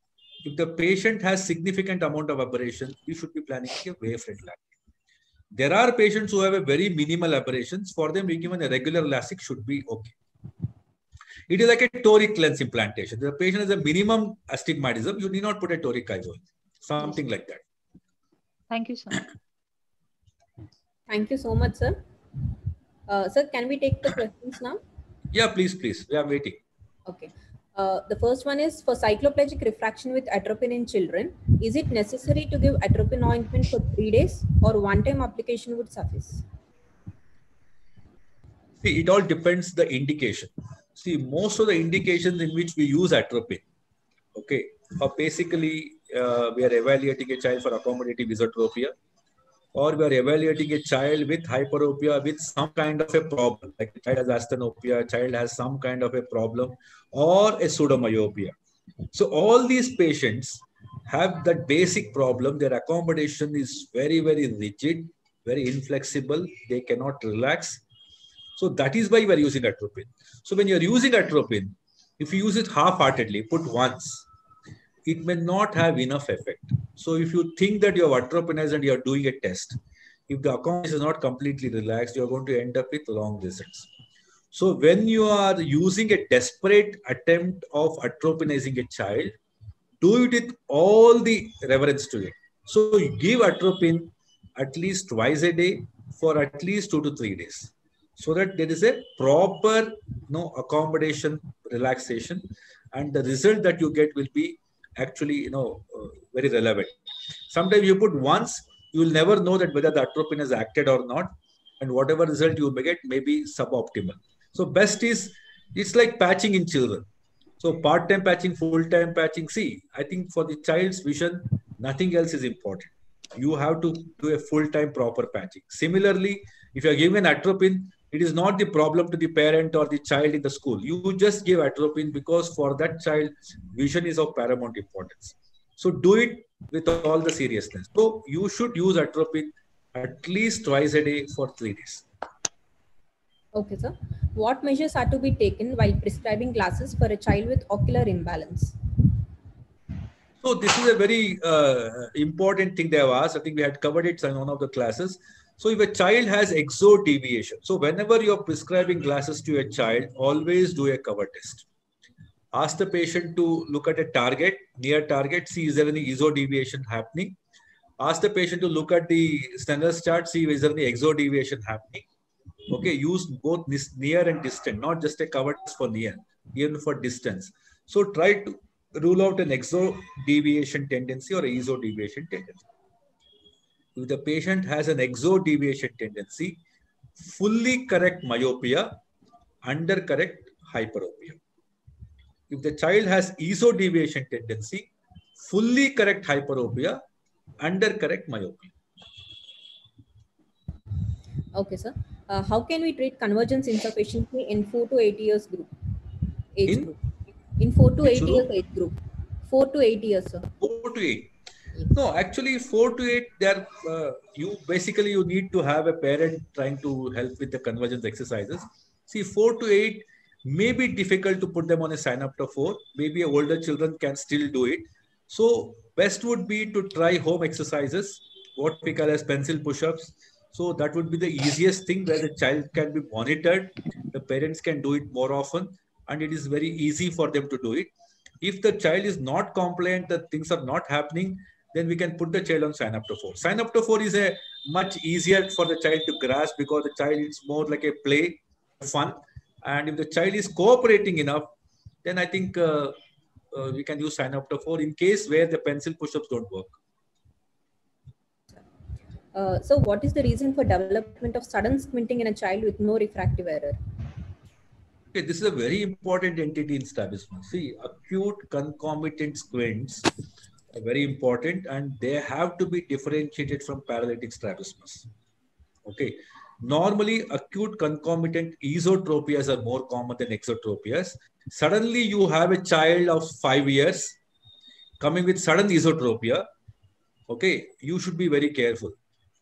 if the patient has significant amount of aberration, we should be planning a wavefront LASIK. There are patients who have a very minimal aberrations. For them, we given a regular LASIK should be okay. It is like a toric lens implantation. The patient has a minimum astigmatism. You need not put a toric IOL. Something like that. Thank you, sir. Thank you so much, sir. Uh, sir, can we take the questions now? Yeah, please, please. We are waiting. Okay. Uh, the first one is for cycloplegic refraction with atropine in children. Is it necessary to give atropine ointment for three days or one-time application would suffice? See, it all depends the indication. See, most of the indications in which we use atropine, okay, are basically uh, we are evaluating a child for accommodative esotropia or we are evaluating a child with hyperopia with some kind of a problem, like a child has asthenopia, child has some kind of a problem, or a pseudomyopia. So all these patients have that basic problem. Their accommodation is very, very rigid, very inflexible. They cannot relax. So that is why we are using atropine. So when you're using atropine, if you use it half-heartedly, put once, it may not have enough effect. So if you think that you have atropinized and you're doing a test, if the accommodation is not completely relaxed, you're going to end up with wrong results. So when you are using a desperate attempt of atropinizing a child, do it with all the reverence to it. So you give atropine at least twice a day for at least two to three days so that there is a proper you know, accommodation relaxation and the result that you get will be actually you know uh, very relevant. Sometimes you put once you will never know that whether the atropine has acted or not and whatever result you may get may be suboptimal. So best is it's like patching in children. So part-time patching full-time patching see i think for the child's vision nothing else is important. You have to do a full-time proper patching. Similarly if you are given atropine it is not the problem to the parent or the child in the school. You just give atropine because for that child, vision is of paramount importance. So do it with all the seriousness. So you should use atropine at least twice a day for three days. Okay, sir. What measures are to be taken while prescribing glasses for a child with ocular imbalance? So this is a very uh, important thing they have asked. I think we had covered it in one of the classes. So if a child has exo deviation, so whenever you're prescribing glasses to a child, always do a cover test. Ask the patient to look at a target, near target, see is there any exo deviation happening. Ask the patient to look at the Snellen's chart, see is there any exo deviation happening. Okay, use both near and distant, not just a cover test for near, even for distance. So try to rule out an exo deviation tendency or exo deviation tendency if the patient has an exo deviation tendency, fully correct myopia, under correct hyperopia. If the child has ESO deviation tendency, fully correct hyperopia, under correct myopia. Okay, sir. Uh, how can we treat convergence insufficiency in 4 to 8 years group? Age in? group. In 4 to 8 years age group. 4 to 8 years, sir. 4 to 8. No, actually, four to eight, there uh, you basically you need to have a parent trying to help with the convergence exercises. See, four to eight may be difficult to put them on a synoptophore. Maybe older children can still do it. So best would be to try home exercises, what we call as pencil push-ups. So that would be the easiest thing where the child can be monitored. The parents can do it more often, and it is very easy for them to do it. If the child is not compliant, that things are not happening, then we can put the child on synoptophore. Sign up to four is a much easier for the child to grasp because the child is more like a play, fun. And if the child is cooperating enough, then I think uh, uh, we can use synoptophore in case where the pencil push-ups don't work. Uh, so what is the reason for development of sudden squinting in a child with no refractive error? Okay, this is a very important entity in strabismus. See, acute concomitant squints very important and they have to be differentiated from paralytic strabismus. Okay, normally acute concomitant esotropias are more common than exotropias. Suddenly you have a child of five years coming with sudden esotropia. Okay, you should be very careful.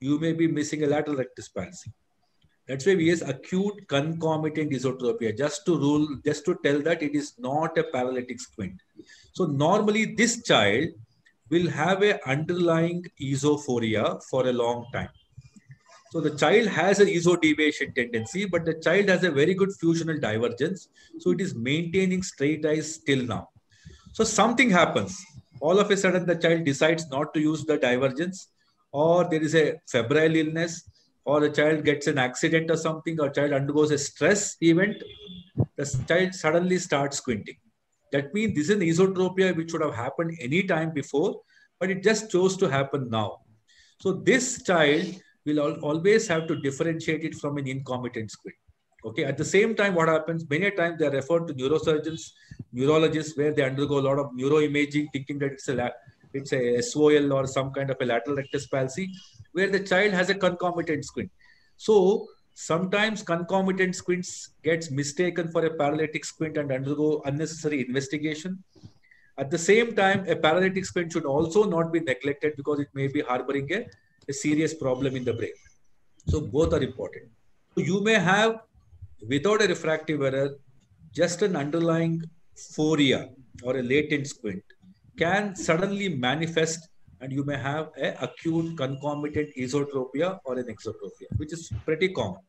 You may be missing a lateral rectus palsy. That's why we use acute concomitant esotropia just to rule, just to tell that it is not a paralytic squint. So normally this child will have a underlying esophoria for a long time. So the child has an esodiation tendency, but the child has a very good fusional divergence. So it is maintaining straight eyes till now. So something happens. All of a sudden, the child decides not to use the divergence, or there is a febrile illness, or the child gets an accident or something, or child undergoes a stress event. The child suddenly starts squinting. That means this is an esotropia which would have happened any time before, but it just chose to happen now. So this child will al always have to differentiate it from an incomitant squint. Okay. At the same time, what happens? Many times they are referred to neurosurgeons, neurologists, where they undergo a lot of neuroimaging, thinking that it's a it's a SOL or some kind of a lateral rectus palsy, where the child has a concomitant squint. So sometimes concomitant squints gets mistaken for a paralytic squint and undergo unnecessary investigation. At the same time, a paralytic squint should also not be neglected because it may be harboring a, a serious problem in the brain. So both are important. You may have, without a refractive error, just an underlying phoria or a latent squint can suddenly manifest and you may have a acute concomitant esotropia or an exotropia, which is pretty common.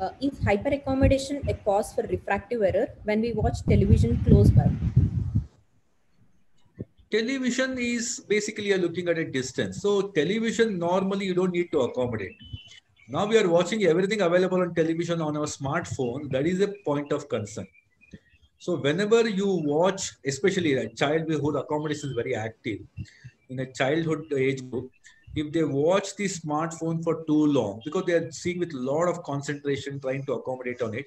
Uh, is hyperaccommodation a cause for refractive error when we watch television close by? Television is basically you're looking at a distance. So television normally you don't need to accommodate. Now we are watching everything available on television on our smartphone. That is a point of concern. So whenever you watch, especially a childhood accommodation is very active in a childhood age group, if they watch the smartphone for too long, because they are seeing with a lot of concentration trying to accommodate on it,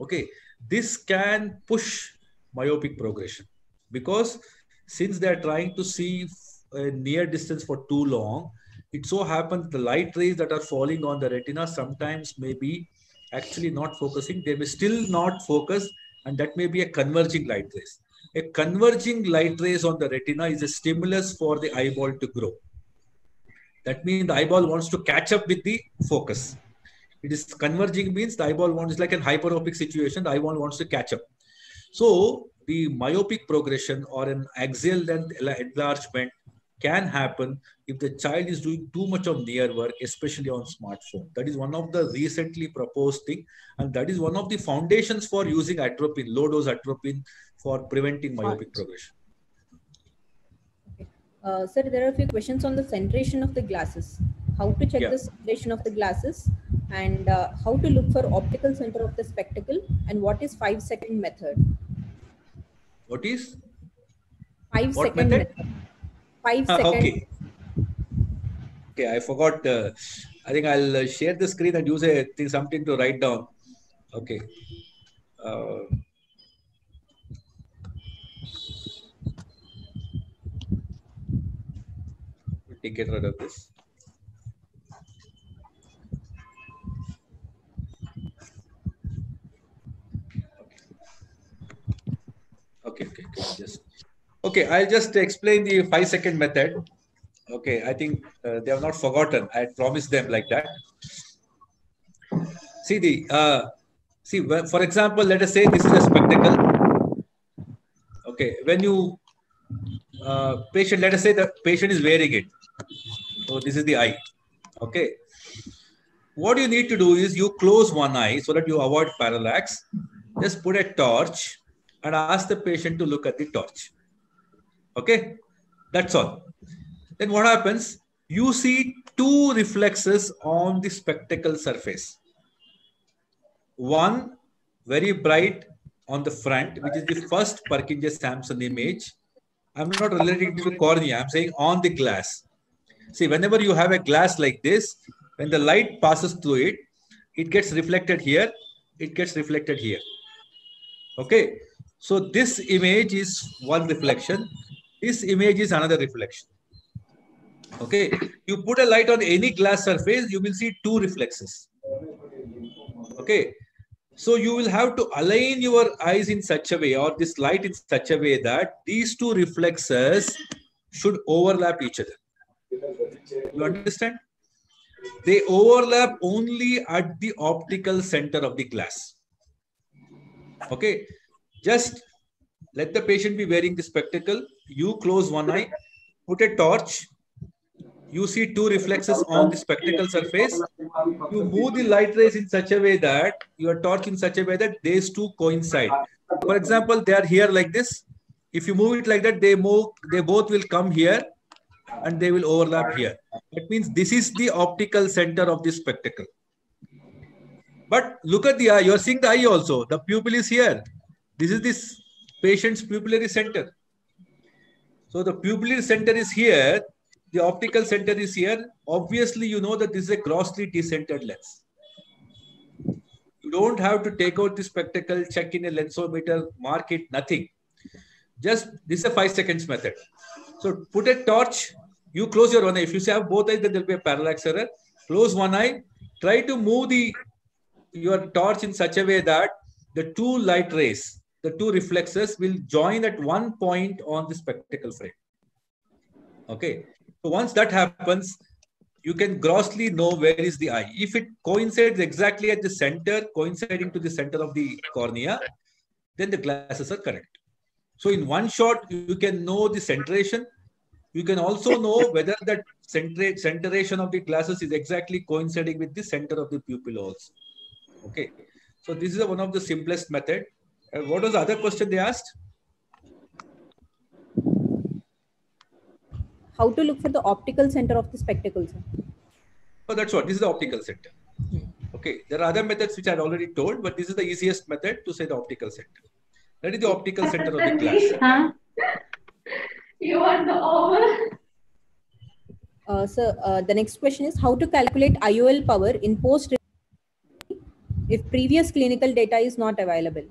okay, this can push myopic progression because since they are trying to see a near distance for too long, it so happens the light rays that are falling on the retina sometimes may be actually not focusing. They may still not focus and that may be a converging light rays. A converging light rays on the retina is a stimulus for the eyeball to grow. That means the eyeball wants to catch up with the focus. It is converging means the eyeball wants like an hyperopic situation. The eyeball wants to catch up. So the myopic progression or an axial length enlargement can happen if the child is doing too much of near work, especially on smartphone. That is one of the recently proposed thing, and that is one of the foundations for using atropine, low dose atropine for preventing myopic progression. Uh, sir, there are a few questions on the centration of the glasses. How to check Yeah. the centration of the glasses and uh, how to look for optical center of the spectacle and what is five second method? What is? Five What second method? Five Ah, second. okay. Okay, I forgot. Uh, I think I'll uh, share the screen and use a thing, something to write down. Okay. It rid of this. Okay, okay, okay. Just okay. I'll just explain the five second method. Okay, I think uh, they have not forgotten. I promised them like that. See the uh, see for example, let us say this is a spectacle. Okay, when you uh, patient, let us say the patient is wearing it. So this is the eye. Okay. What you need to do is you close one eye so that you avoid parallax. Just put a torch and ask the patient to look at the torch. Okay. That's all. Then what happens? You see two reflexes on the spectacle surface. One very bright on the front, which is the first Purkinje-Sanson image. I'm not relating to cornea. I'm saying on the glass. See, whenever you have a glass like this, when the light passes through it, it gets reflected here, it gets reflected here. Okay. So this image is one reflection. This image is another reflection. Okay. You put a light on any glass surface, you will see two reflexes. Okay. So you will have to align your eyes in such a way or this light in such a way that these two reflexes should overlap each other. You understand? They overlap only at the optical center of the glass. Okay. Just let the patient be wearing the spectacle. You close one eye, put a torch. You see two reflexes on the spectacle surface. You move the light rays in such a way that your torch in such a way that these two coincide. For example, they are here like this. If you move it like that, they move, they both will come here and they will overlap here. That means this is the optical center of the spectacle. But look at the eye. You're seeing the eye also. The pupil is here. This is this patient's pupillary center. So the pupillary center is here. The optical center is here. Obviously, you know that this is a grossly decentered lens. You don't have to take out the spectacle, check in a lensometer, mark it, nothing. Just this is a five seconds method. So put a torch, you close your one eye. If you have both eyes, then there'll be a parallax error. Close one eye, try to move the your torch in such a way that the two light rays, the two reflexes will join at one point on the spectacle frame. Okay. So once that happens, you can grossly know where is the eye. If it coincides exactly at the center, coinciding to the center of the cornea, then the glasses are correct. So in one shot, you can know the centration. You can also know whether that centration of the glasses is exactly coinciding with the center of the pupil also. Okay. So this is one of the simplest method. Uh, what was the other question they asked? How to look for the optical center of the spectacles? Oh, that's what. This is the optical center. Okay. There are other methods which I had already told, but this is the easiest method to say the optical center. That is the optical center of the glass. You are the over. Uh, so uh, the next question is how to calculate IOL power in post if previous clinical data is not available.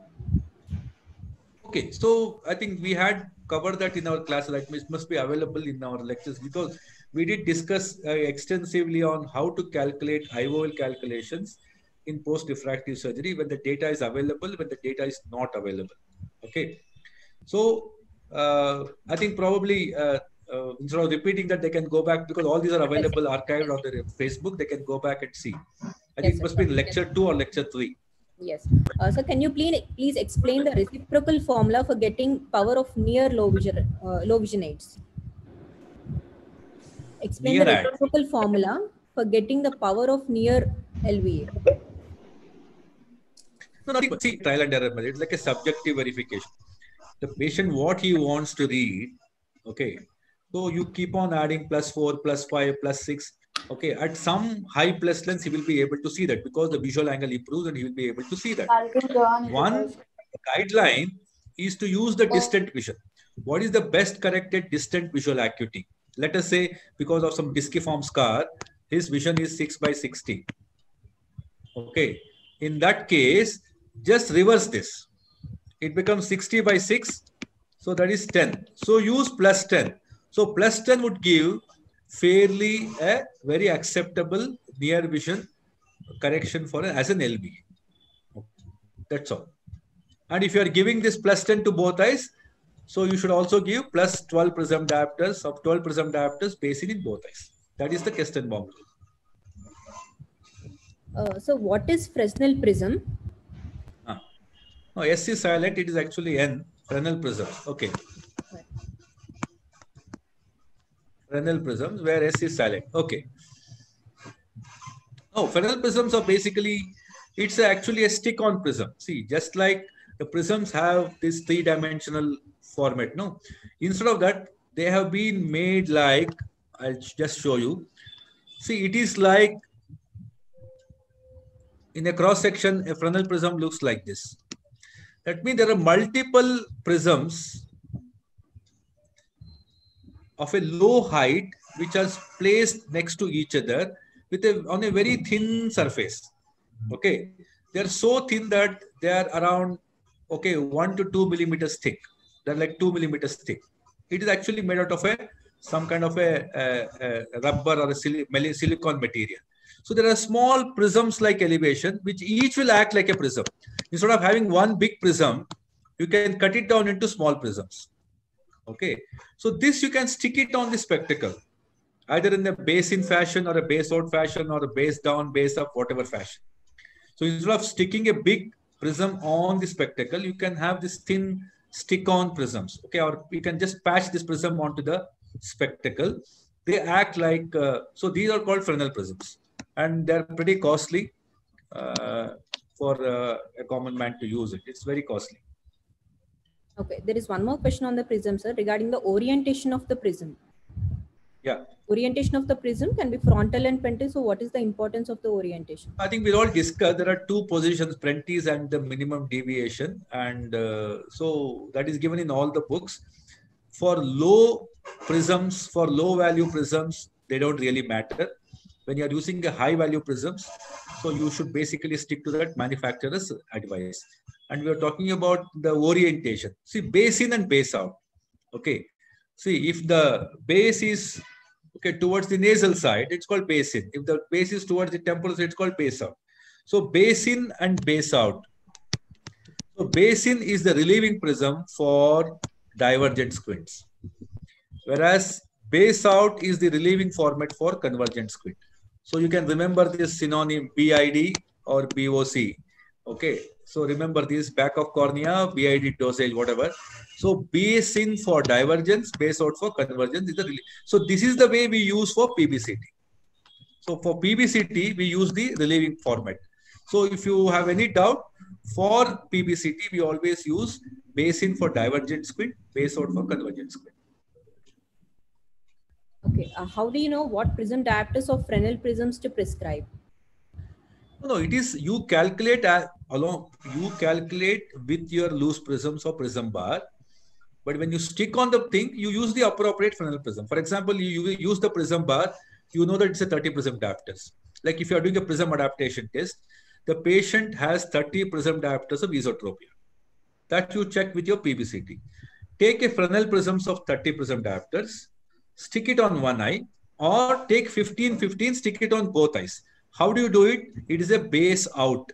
Okay, so I think we had covered that in our class. That it must be available in our lectures because we did discuss uh, extensively on how to calculate IOL calculations in post-refractive surgery when the data is available, when the data is not available. Okay, so uh, I think probably uh, uh, instead of repeating that, they can go back because all these are available archived on their Facebook. They can go back and see. I think Yes, it must be in lecture two or lecture three. Yes. Uh, so can you please please explain the reciprocal formula for getting power of near low vision uh, low vision aids? Explain the Near eye. reciprocal formula for getting the power of near LVA. No, nothing but see trial and error method. It's like a subjective verification. The patient what he wants to read. Okay. So you keep on adding plus four, plus five, plus six. Okay. At some high plus lens, he will be able to see that because the visual angle improves and he will be able to see that. One guideline is to use the distant vision. What is the best corrected distant visual acuity? Let us say because of some disciform scar, his vision is 6 by 60. Okay. In that case, just reverse this. It becomes 60 by 6. So that is 10. So use plus 10. So plus 10 would give fairly a very acceptable near vision correction for a, as an LB. That's all. And if you are giving this plus 10 to both eyes, so you should also give plus 12 prism diopters of 12 prism diopters spacing in both eyes. That is the Kestenbaum rule. Uh, so what is Fresnel prism? No, S is silent. It is actually N. Fresnel prisms. Okay. Fresnel prisms where S is silent. Okay. Oh, Fresnel prisms are basically, it's actually a stick-on prism. See, just like the prisms have this three-dimensional format, no? Instead of that, they have been made like, I'll just show you. See, it is like in a cross section, a Fresnel prism looks like this. That means there are multiple prisms of a low height which are placed next to each other with a on a very thin surface. Okay, they are so thin that they are around okay one to two millimeters thick. They're like two millimeters thick. It is actually made out of a some kind of a, a, a rubber or a silicon material. So there are small prisms like elevation, which each will act like a prism. Instead of having one big prism, you can cut it down into small prisms. Okay. So this you can stick it on the spectacle, either in a base in fashion or a base out fashion or a base down, base up, whatever fashion. So instead of sticking a big prism on the spectacle, you can have this thin stick-on prisms. Okay. Or you can just patch this prism onto the spectacle. They act like, uh, so these are called Fresnel prisms and they're pretty costly uh, for uh, a common man to use it. It's very costly. Okay, there is one more question on the prism, sir, regarding the orientation of the prism. Yeah. Orientation of the prism can be frontal and Prentice. So, what is the importance of the orientation? I think we all discussed there are two positions, Prentice and the minimum deviation, and uh, so that is given in all the books. For low prisms, for low value prisms, they don't really matter when you're using a high value prisms, so you should basically stick to that manufacturer's advice. And we are talking about the orientation. See, base in and base out. Okay. See, if the base is okay towards the nasal side, it's called base in. If the base is towards the temporal side, it's called base out. So base in and base out. So base in is the relieving prism for divergent squints. Whereas base out is the relieving format for convergent squint. So you can remember this synonym BID or BOC. Okay. So remember this back of cornea, BID dosage, whatever. So base in for divergence, base out for convergence is the So this is the way we use for PBCT. So for PBCT, we use the relieving format. So if you have any doubt, for PBCT, we always use base in for divergent squint, base out for convergent squint. Okay, uh, how do you know what prism diopters of Fresnel prisms to prescribe? No, it is you calculate uh, along you calculate with your loose prisms or prism bar. But when you stick on the thing, you use the appropriate Fresnel prism. For example, you, you use the prism bar, you know that it's a 30 prism diopters. Like if you are doing a prism adaptation test, the patient has 30 prism diopters of esotropia. That you check with your PBCT. Take a Fresnel prisms of 30 prism diopters, stick it on one eye or take 15, 15, stick it on both eyes. How do you do it? It is a base out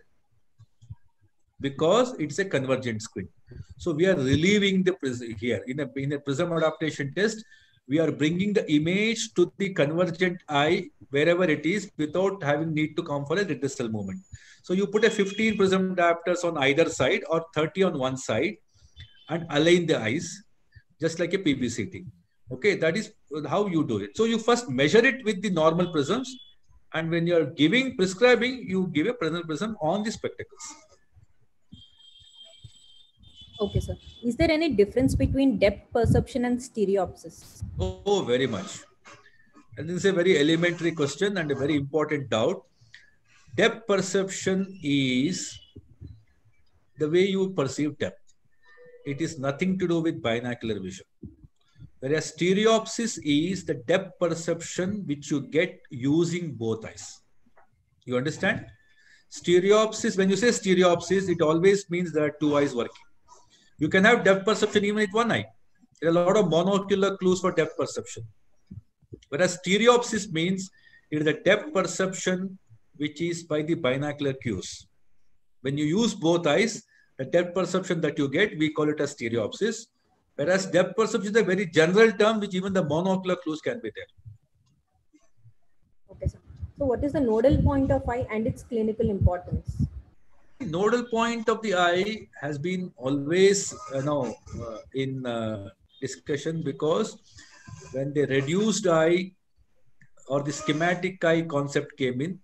because it's a convergent squint. So we are relieving the prism here in a, in a prism adaptation test. We are bringing the image to the convergent eye wherever it is without having need to come for a redistal movement. So you put a 15 prism diopters on either side or 30 on one side and align the eyes just like a PBCT. Okay, that is how you do it. So you first measure it with the normal prisms, and when you are giving prescribing, you give a prism on the spectacles. Okay, sir. Is there any difference between depth perception and stereopsis? Oh, very much. And this is a very elementary question and a very important doubt. Depth perception is the way you perceive depth. It is nothing to do with binocular vision. Whereas stereopsis is the depth perception which you get using both eyes. You understand? Stereopsis, when you say stereopsis, it always means there are two eyes working. You can have depth perception even with one eye. There are a lot of monocular clues for depth perception. Whereas stereopsis means it is the depth perception which is by the binocular cues. When you use both eyes, the depth perception that you get, we call it as stereopsis. Whereas depth perception is a very general term which even the monocular clues can be there. Okay, sir. So what is the nodal point of eye and its clinical importance? Nodal point of the eye has been always you know, uh, in uh, discussion because when the reduced eye or the schematic eye concept came in,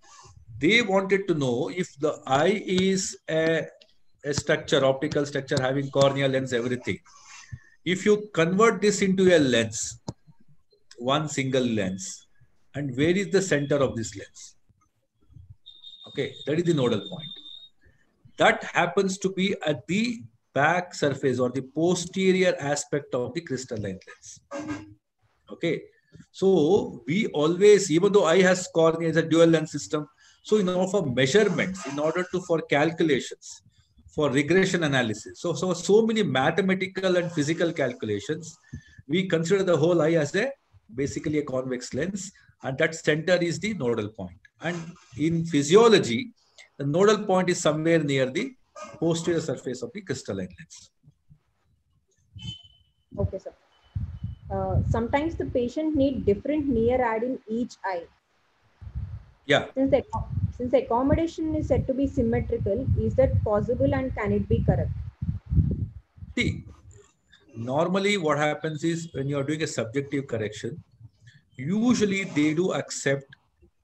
they wanted to know if the eye is a, a structure, optical structure having cornea, lens, everything if you convert this into a lens, one single lens and where is the center of this lens? Okay, that is the nodal point. That happens to be at the back surface or the posterior aspect of the crystalline lens. Okay, so we always, even though I has cornea as a dual lens system, so in order for measurements, in order to for calculations, for regression analysis, so so so many mathematical and physical calculations, we consider the whole eye as a basically a convex lens, and that center is the nodal point. And in physiology, the nodal point is somewhere near the posterior surface of the crystalline lens. Okay, sir. Uh, sometimes the patient need different near rad in each eye. Yeah. Since the, since the accommodation is said to be symmetrical, is that possible and can it be correct? See, normally what happens is when you're doing a subjective correction, usually they do accept,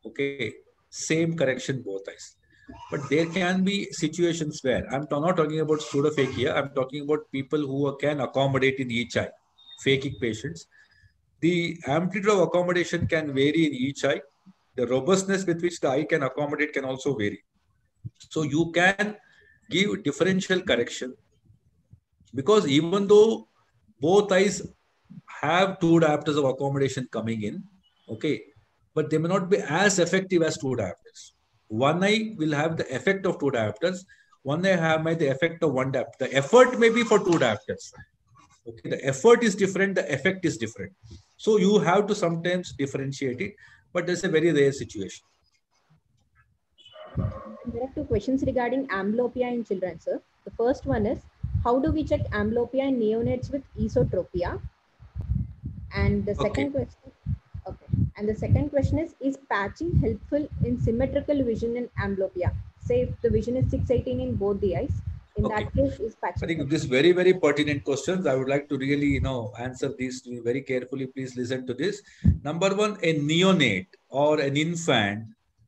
okay, same correction both eyes. But there can be situations where I'm not talking about pseudophakia, I'm talking about people who can accommodate in each eye, phakic patients. The amplitude of accommodation can vary in each eye. The robustness with which the eye can accommodate can also vary. So you can give differential correction because even though both eyes have two diopters of accommodation coming in, okay, but they may not be as effective as two diopters. One eye will have the effect of two diopters. One eye have the effect of one diopter. The effort may be for two diopters. Okay, the effort is different, the effect is different. So you have to sometimes differentiate it, but there's a very rare situation. There are two questions regarding amblyopia in children, sir. The first one is, how do we check amblyopia in neonates with esotropia? And the second Okay. question, okay. And the second question is, is patching helpful in symmetrical vision in amblyopia? Say if the vision is 618 in both the eyes, in Okay. that case, is patching I think this very, very pertinent questions. I would like to really, you know, answer these very carefully. Please listen to this. Number one, a neonate or an infant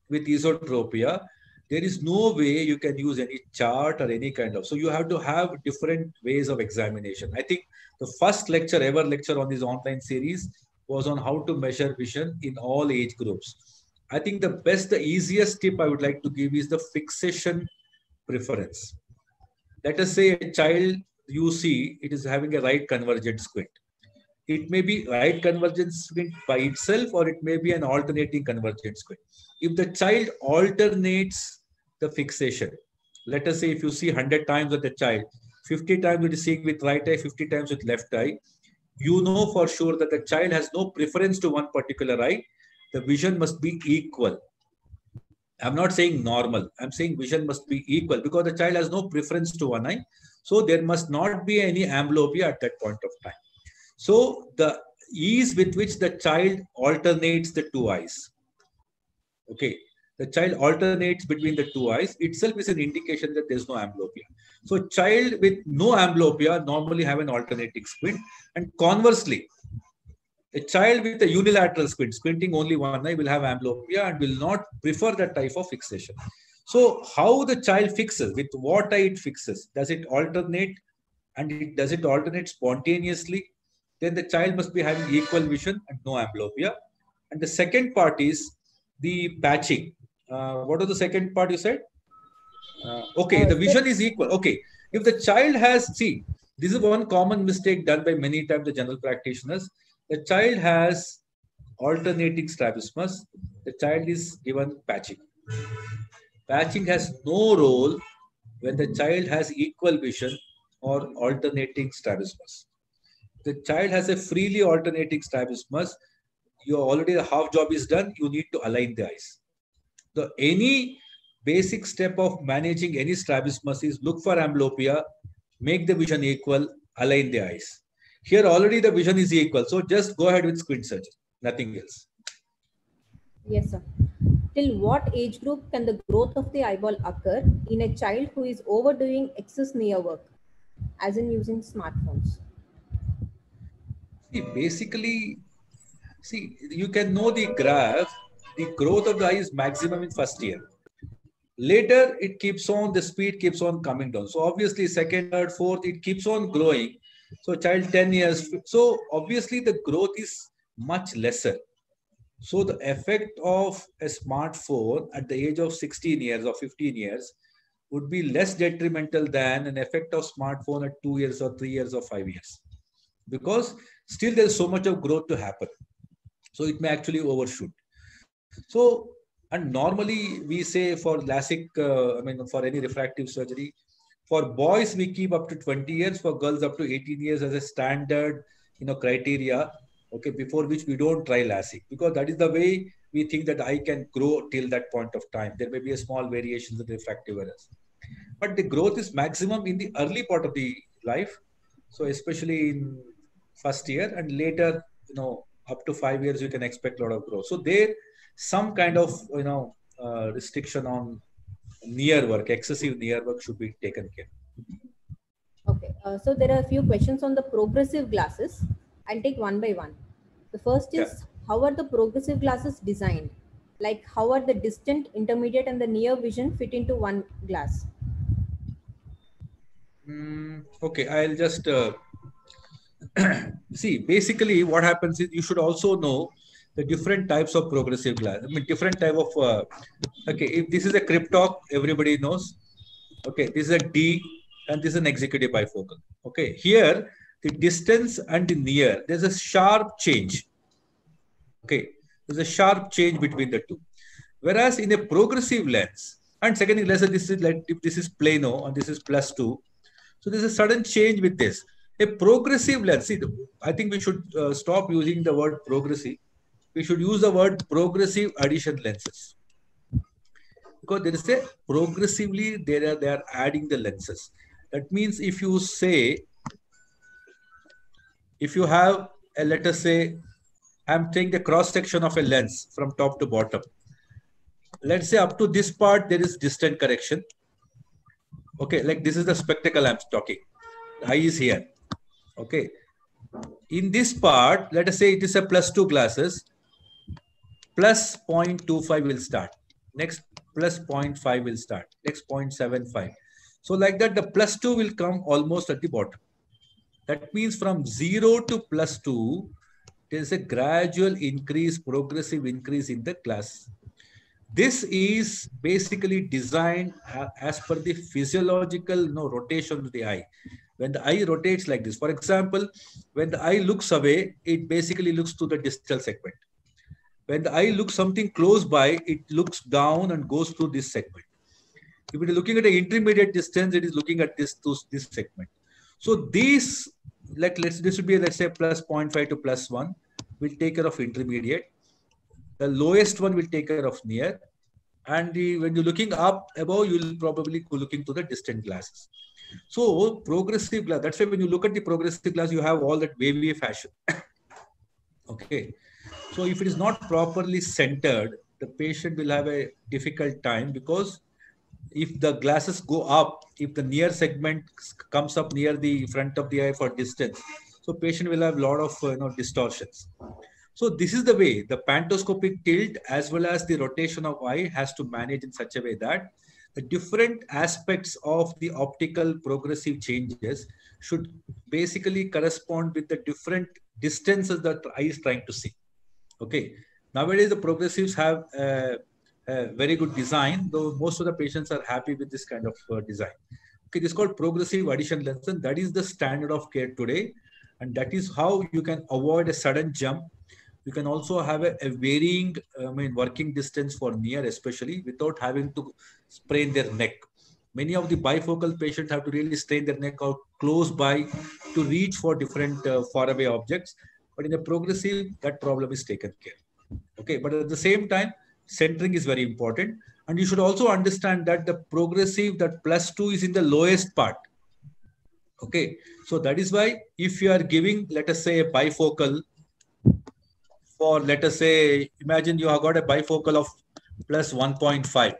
with esotropia, there is no way you can use any chart or any kind of. So you have to have different ways of examination. I think the first lecture ever lecture on this online series was on how to measure vision in all age groups. I think the best, the easiest tip I would like to give is the fixation preference let us say a child you see it is having a right convergent squint. It may be right convergent squint by itself or it may be an alternating convergent squint. If the child alternates the fixation let us say if you see 100 times with the child 50 times it is seeing with right eye 50 times with left eye you know for sure that the child has no preference to one particular eye. The vision must be equal I'm not saying normal. I'm saying vision must be equal because the child has no preference to one eye. So there must not be any amblyopia at that point of time. So the ease with which the child alternates the two eyes. Okay. The child alternates between the two eyes itself is an indication that there's no amblyopia. So child with no amblyopia normally have an alternating squint. And conversely, a child with a unilateral squint, squinting only one eye, will have amblyopia and will not prefer that type of fixation. So, how the child fixes, with what eye it fixes, does it alternate and it, does it alternate spontaneously? Then the child must be having equal vision and no amblyopia. And the second part is the patching. Uh, what was the second part you said? Uh, okay, the vision is equal. Okay, if the child has, see, this is one common mistake done by many times the general practitioners the child has alternating strabismus, the child is given patching. Patching has no role when the child has equal vision or alternating strabismus. The child has a freely alternating strabismus. You already the half job is done. You need to align the eyes. The any basic step of managing any strabismus is look for amblyopia, make the vision equal, align the eyes. Here already the vision is equal. So just go ahead with squint surgery, nothing else. Yes, sir. Till what age group can the growth of the eyeball occur in a child who is overdoing excess near work, as in using smartphones? See, basically, see, you can know the graph, the growth of the eye is maximum in first year. Later, it keeps on, the speed keeps on coming down. So obviously, second, third, fourth, it keeps on growing. So child 10 years. So obviously, the growth is much lesser. So the effect of a smartphone at the age of 16 years or 15 years would be less detrimental than an effect of smartphone at two years or three years or five years. Because still there's so much of growth to happen. So it may actually overshoot. So, and normally we say for LASIK, uh, I mean, for any refractive surgery, for boys, we keep up to 20 years, for girls up to 18 years as a standard, you know, criteria, okay, before which we don't try LASIK because that is the way we think that eye can grow till that point of time. There may be a small variations in the refractive errors. But the growth is maximum in the early part of the life. So especially in first year and later, you know, up to five years, you can expect a lot of growth. So there, some kind of, you know, uh, restriction on near work, excessive near work should be taken care. Okay, uh, so there are a few questions on the progressive glasses. I'll take one by one. The first is Yeah. how are the progressive glasses designed? Like how are the distant, intermediate, and the near vision fit into one glass? Mm, okay, I'll just uh, see. Basically, what happens is you should also know the different types of progressive glass. I mean, different type of. Uh, okay, if this is a Kryptok, everybody knows. Okay, this is a D, and this is an executive bifocal. Okay, here the distance and the near, there's a sharp change. Okay, there's a sharp change between the two. Whereas in a progressive lens, and secondly, let's say this is like if this is plano and this is plus two, so there's a sudden change with this. A progressive lens. See, I think we should uh, stop using the word progressive. We should use the word progressive addition lenses because there is a progressively they are they are adding the lenses. That means if you say if you have a let us say I'm taking the cross section of a lens from top to bottom. Let's say up to this part there is distant correction. Okay, like this is the spectacle I'm talking. Eye is here. Okay. In this part, let us say it is a plus two glasses. Plus 0.25 will start. Next plus 0.5 will start. Next 0.75. So like that, the plus two will come almost at the bottom. That means from zero to plus two, there is a gradual increase, progressive increase in the class. This is basically designed as per the physiological you know, rotation of the eye. When the eye rotates like this, for example, when the eye looks away, it basically looks to the distal segment. When the eye looks something close by, it looks down and goes through this segment. If it is looking at an intermediate distance, it is looking at this to this segment. So these, like let's this would be let's say plus 0.5 to plus one, will take care of intermediate. The lowest one will take care of near, and the when you're looking up above, you'll probably go looking to the distant glasses. So progressive glass. That's why when you look at the progressive glass, you have all that wavy fashion. okay. So if it is not properly centered, the patient will have a difficult time because if the glasses go up, if the near segment comes up near the front of the eye for distance, so patient will have a lot of you know distortions. So this is the way the pantoscopic tilt as well as the rotation of eye has to manage in such a way that the different aspects of the optical progressive changes should basically correspond with the different distances that eye is trying to see. Okay. Nowadays, the progressives have uh, a very good design, though most of the patients are happy with this kind of uh, design. Okay, this is called progressive addition lens, and that is the standard of care today. And that is how you can avoid a sudden jump. You can also have a, a varying, I mean, working distance for near, especially without having to sprain their neck. Many of the bifocal patients have to really strain their neck out close by to reach for different uh, faraway objects. But in a progressive, that problem is taken care. Okay, but at the same time, centering is very important. And you should also understand that the progressive, that plus two is in the lowest part. Okay, so that is why if you are giving, let us say, a bifocal for, let us say, imagine you have got a bifocal of plus 1.5.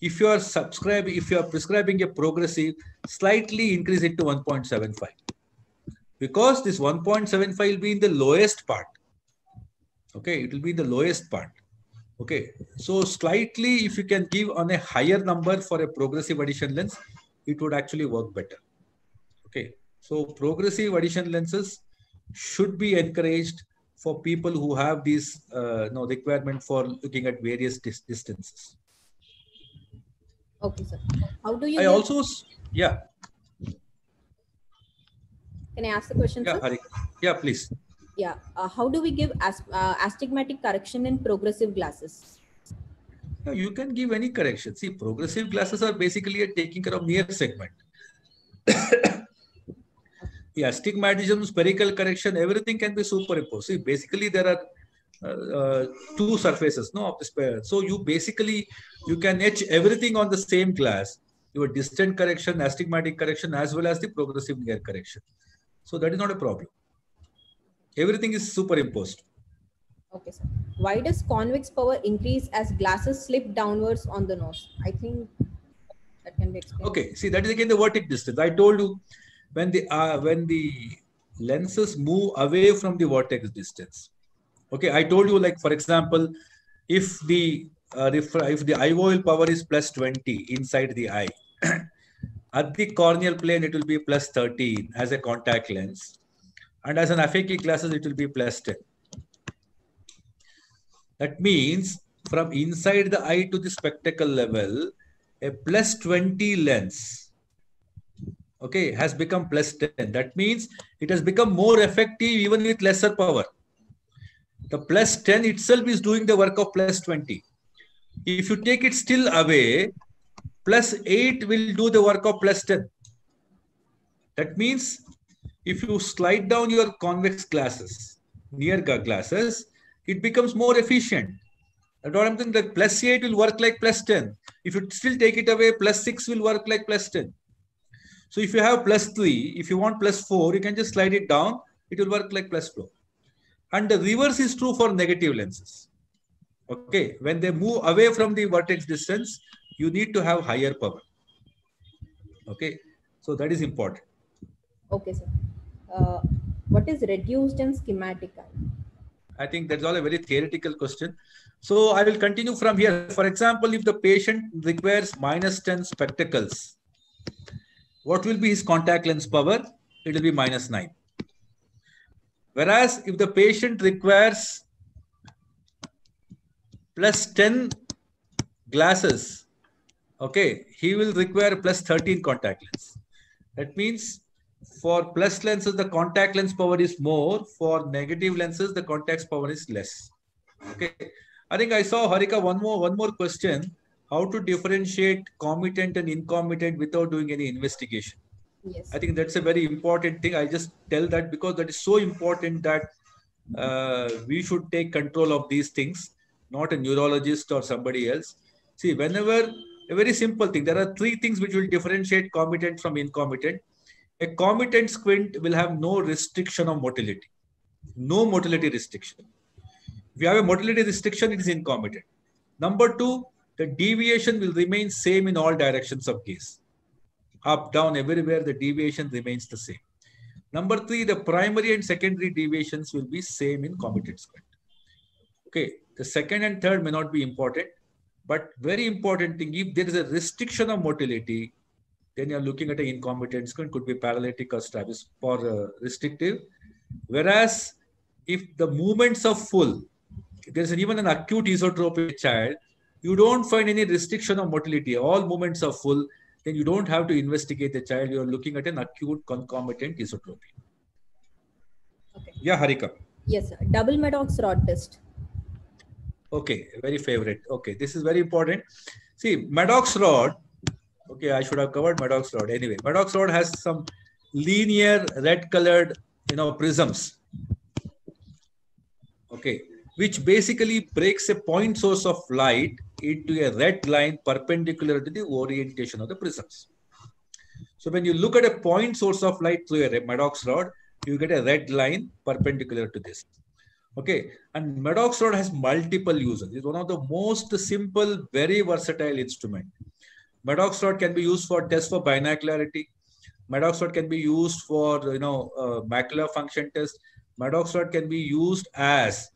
If you are subscribing, if you are prescribing a progressive, slightly increase it to 1.75 because this 1.75 will be in the lowest part. Okay, it will be in the lowest part. Okay, so slightly if you can give on a higher number for a progressive addition lens, it would actually work better. Okay, so progressive addition lenses should be encouraged for people who have these uh, no requirement for looking at various dis distances. Okay, sir. How do you? I also, yeah, Can I ask the question, yeah, sir? Yeah, please. Yeah. Uh, how do we give as, uh, astigmatic correction in progressive glasses? You can give any correction. See, progressive glasses are basically a taking care of near segment. yeah, astigmatism, spherical correction, everything can be superimposed. See, basically there are uh, uh, two surfaces, no, of the sphere. So you basically you can etch everything on the same glass. Your distant correction, astigmatic correction, as well as the progressive near correction. So that is not a problem. Everything is superimposed. Okay, sir. Why does convex power increase as glasses slip downwards on the nose? I think that can be explained. Okay, see that is again the vertex distance. I told you when the uh, when the lenses move away from the vertex distance. Okay, I told you like for example, if the uh, if, if the IOL power is plus 20 inside the eye, at the corneal plane it will be plus 13 as a contact lens, and as an aphakic glasses it will be plus 10. That means from inside the eye to the spectacle level, a plus 20 lens okay has become plus 10 that means it has become more effective even with lesser power. The plus 10 itself is doing the work of plus 20 if you take it still away plus 8 will do the work of plus 10 that means if you slide down your convex glasses near glasses it becomes more efficient that's what I'm saying. Like plus 8 will work like plus 10. If you still take it away, plus 6 will work like plus 10. So if you have plus 3, if you want plus 4, you can just slide it down. It will work like plus 4. And the reverse is true for negative lenses. Okay. When they move away from the vertex distance, you need to have higher power. Okay. So that is important. Okay, sir. Uh, what is reduced and schematic? I think that's all a very theoretical question. So I will continue from here. For example, if the patient requires minus 10 spectacles, what will be his contact lens power? It will be minus 9. Whereas if the patient requires plus 10 glasses, okay, he will require plus 13 contact lens. That means for plus lenses, the contact lens power is more. For negative lenses, the contact power is less. Okay. I think I saw Harika one more one more question. How to differentiate comitant and incomitant without doing any investigation? Yes. I think that's a very important thing. I just tell that because that is so important that uh, we should take control of these things, not a neurologist or somebody else. See, whenever a very simple thing, there are three things which will differentiate comitant from incomitant. A comitant squint will have no restriction of motility, no motility restriction. If you have a motility restriction, it is incomitant. Number two, the deviation will remain same in all directions of gaze up, down, everywhere, the deviation remains the same. Number three, the primary and secondary deviations will be same in comitant squint. Okay, the second and third may not be important, but very important thing, if there is a restriction of motility, then you're looking at an incomitant squint, could be paralytic or stratus or uh, restrictive. Whereas if the movements are full, there's an, even an acute esotropy child, you don't find any restriction of motility. All movements are full then you don't have to investigate the child. You're looking at an acute concomitant esotropy. Okay. Yeah, Harika. Yes, sir. Double Maddox rod test. Okay, very favorite. Okay, this is very important. See, Maddox rod. Okay, I should have covered Maddox rod. Anyway, Maddox rod has some linear red-colored, you know, prisms. Okay, which basically breaks a point source of light into a red line perpendicular to the orientation of the prisms. So when you look at a point source of light through a Maddox rod, you get a red line perpendicular to this. Okay, and Maddox rod has multiple uses. It's one of the most simple, very versatile instrument. Maddox rod can be used for test for binocularity. Maddox rod can be used for you know uh, macular function test. Maddox rod can be used as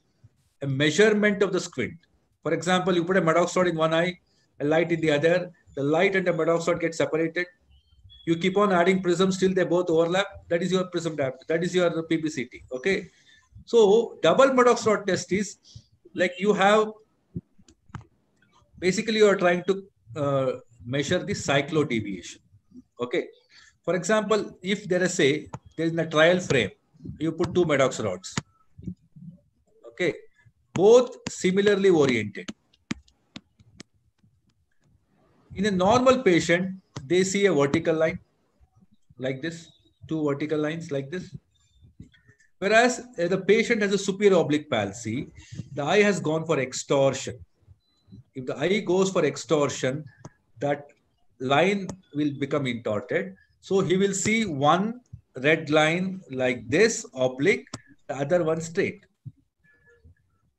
a measurement of the squint. For example, you put a Maddox rod in one eye, a light in the other. The light and the Maddox rod get separated. You keep on adding prisms till they both overlap. That is your prism depth. That is your PBCT. Okay. So double Maddox rod test is like you have basically you are trying to uh, measure the cyclo deviation. Okay. For example, if there is a there is a trial frame, you put two Maddox rods. Okay. Both similarly oriented. In a normal patient, they see a vertical line like this, two vertical lines like this. Whereas uh, the patient has a superior oblique palsy, the eye has gone for extorsion. If the eye goes for extorsion, that line will become intorted. So he will see one red line like this, oblique, the other one straight.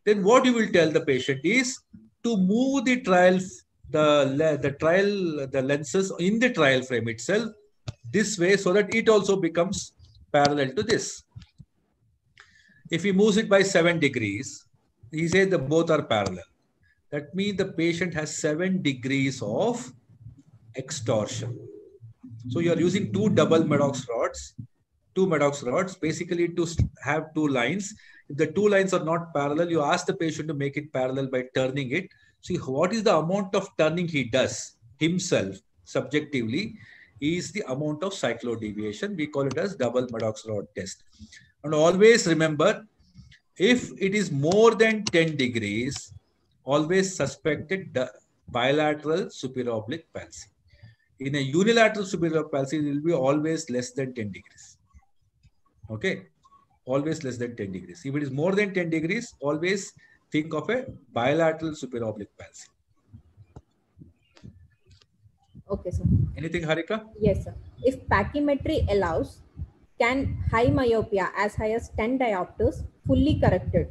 Then what you will tell the patient is to move the trial, the, the trial, the lenses in the trial frame itself this way so that it also becomes parallel to this. If he moves it by seven degrees, he says the both are parallel. That means the patient has seven degrees of extorsion. So you are using two double Maddox rods, two Maddox rods, basically to have two lines. If the two lines are not parallel, you ask the patient to make it parallel by turning it. See what is the amount of turning he does himself subjectively is the amount of cyclodeviation. We call it as double Maddox rod test. And always remember, if it is more than 10 degrees, always suspected bilateral superior oblique palsy. In a unilateral superior palsy, it will be always less than 10 degrees. Okay, always less than 10 degrees. If it is more than 10 degrees, always think of a bilateral superior oblique palsy. Okay, sir. Anything, Harika? Yes, sir. If pachymetry allows, can high myopia as high as 10 diopters fully corrected?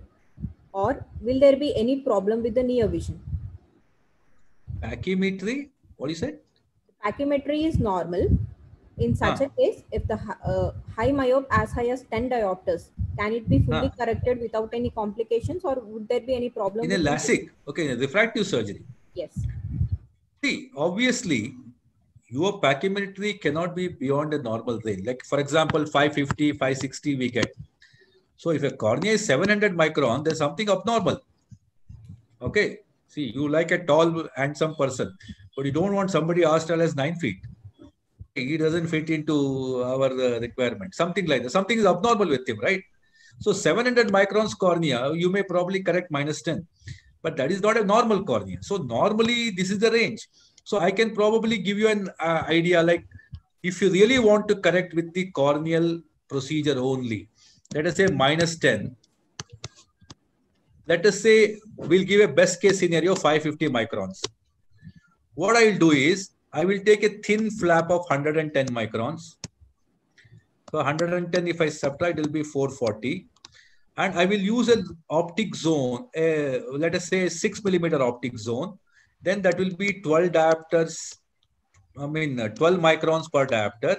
Or will there be any problem with the near vision? Pachymetry? What you said? Pachymetry is normal. In such Ah. a case, if the uh, high myop as high as 10 diopters, can it be fully Ah. corrected without any complications or would there be any problem? In a LASIK, okay, refractive surgery. Yes. See, obviously, your pachymetry cannot be beyond a normal range. Like, for example, 550, 560 we get. So if a cornea is 700 micron, there's something abnormal. Okay. See, you like a tall, handsome person, but you don't want somebody as tall as nine feet. He doesn't fit into our uh, requirement. Something like that. Something is abnormal with him, right? So 700 microns cornea, you may probably correct minus 10, but that is not a normal cornea. So normally this is the range. So I can probably give you an uh, idea like if you really want to correct with the corneal procedure only, let us say minus 10. Let us say we'll give a best case scenario 550 microns. What I will do is I will take a thin flap of 110 microns. So 110, if I subtract, it will be 440. And I will use an optic zone, uh, let us say six millimeter optic zone. Then that will be 12 diopters, I mean, uh, 12 microns per diopter.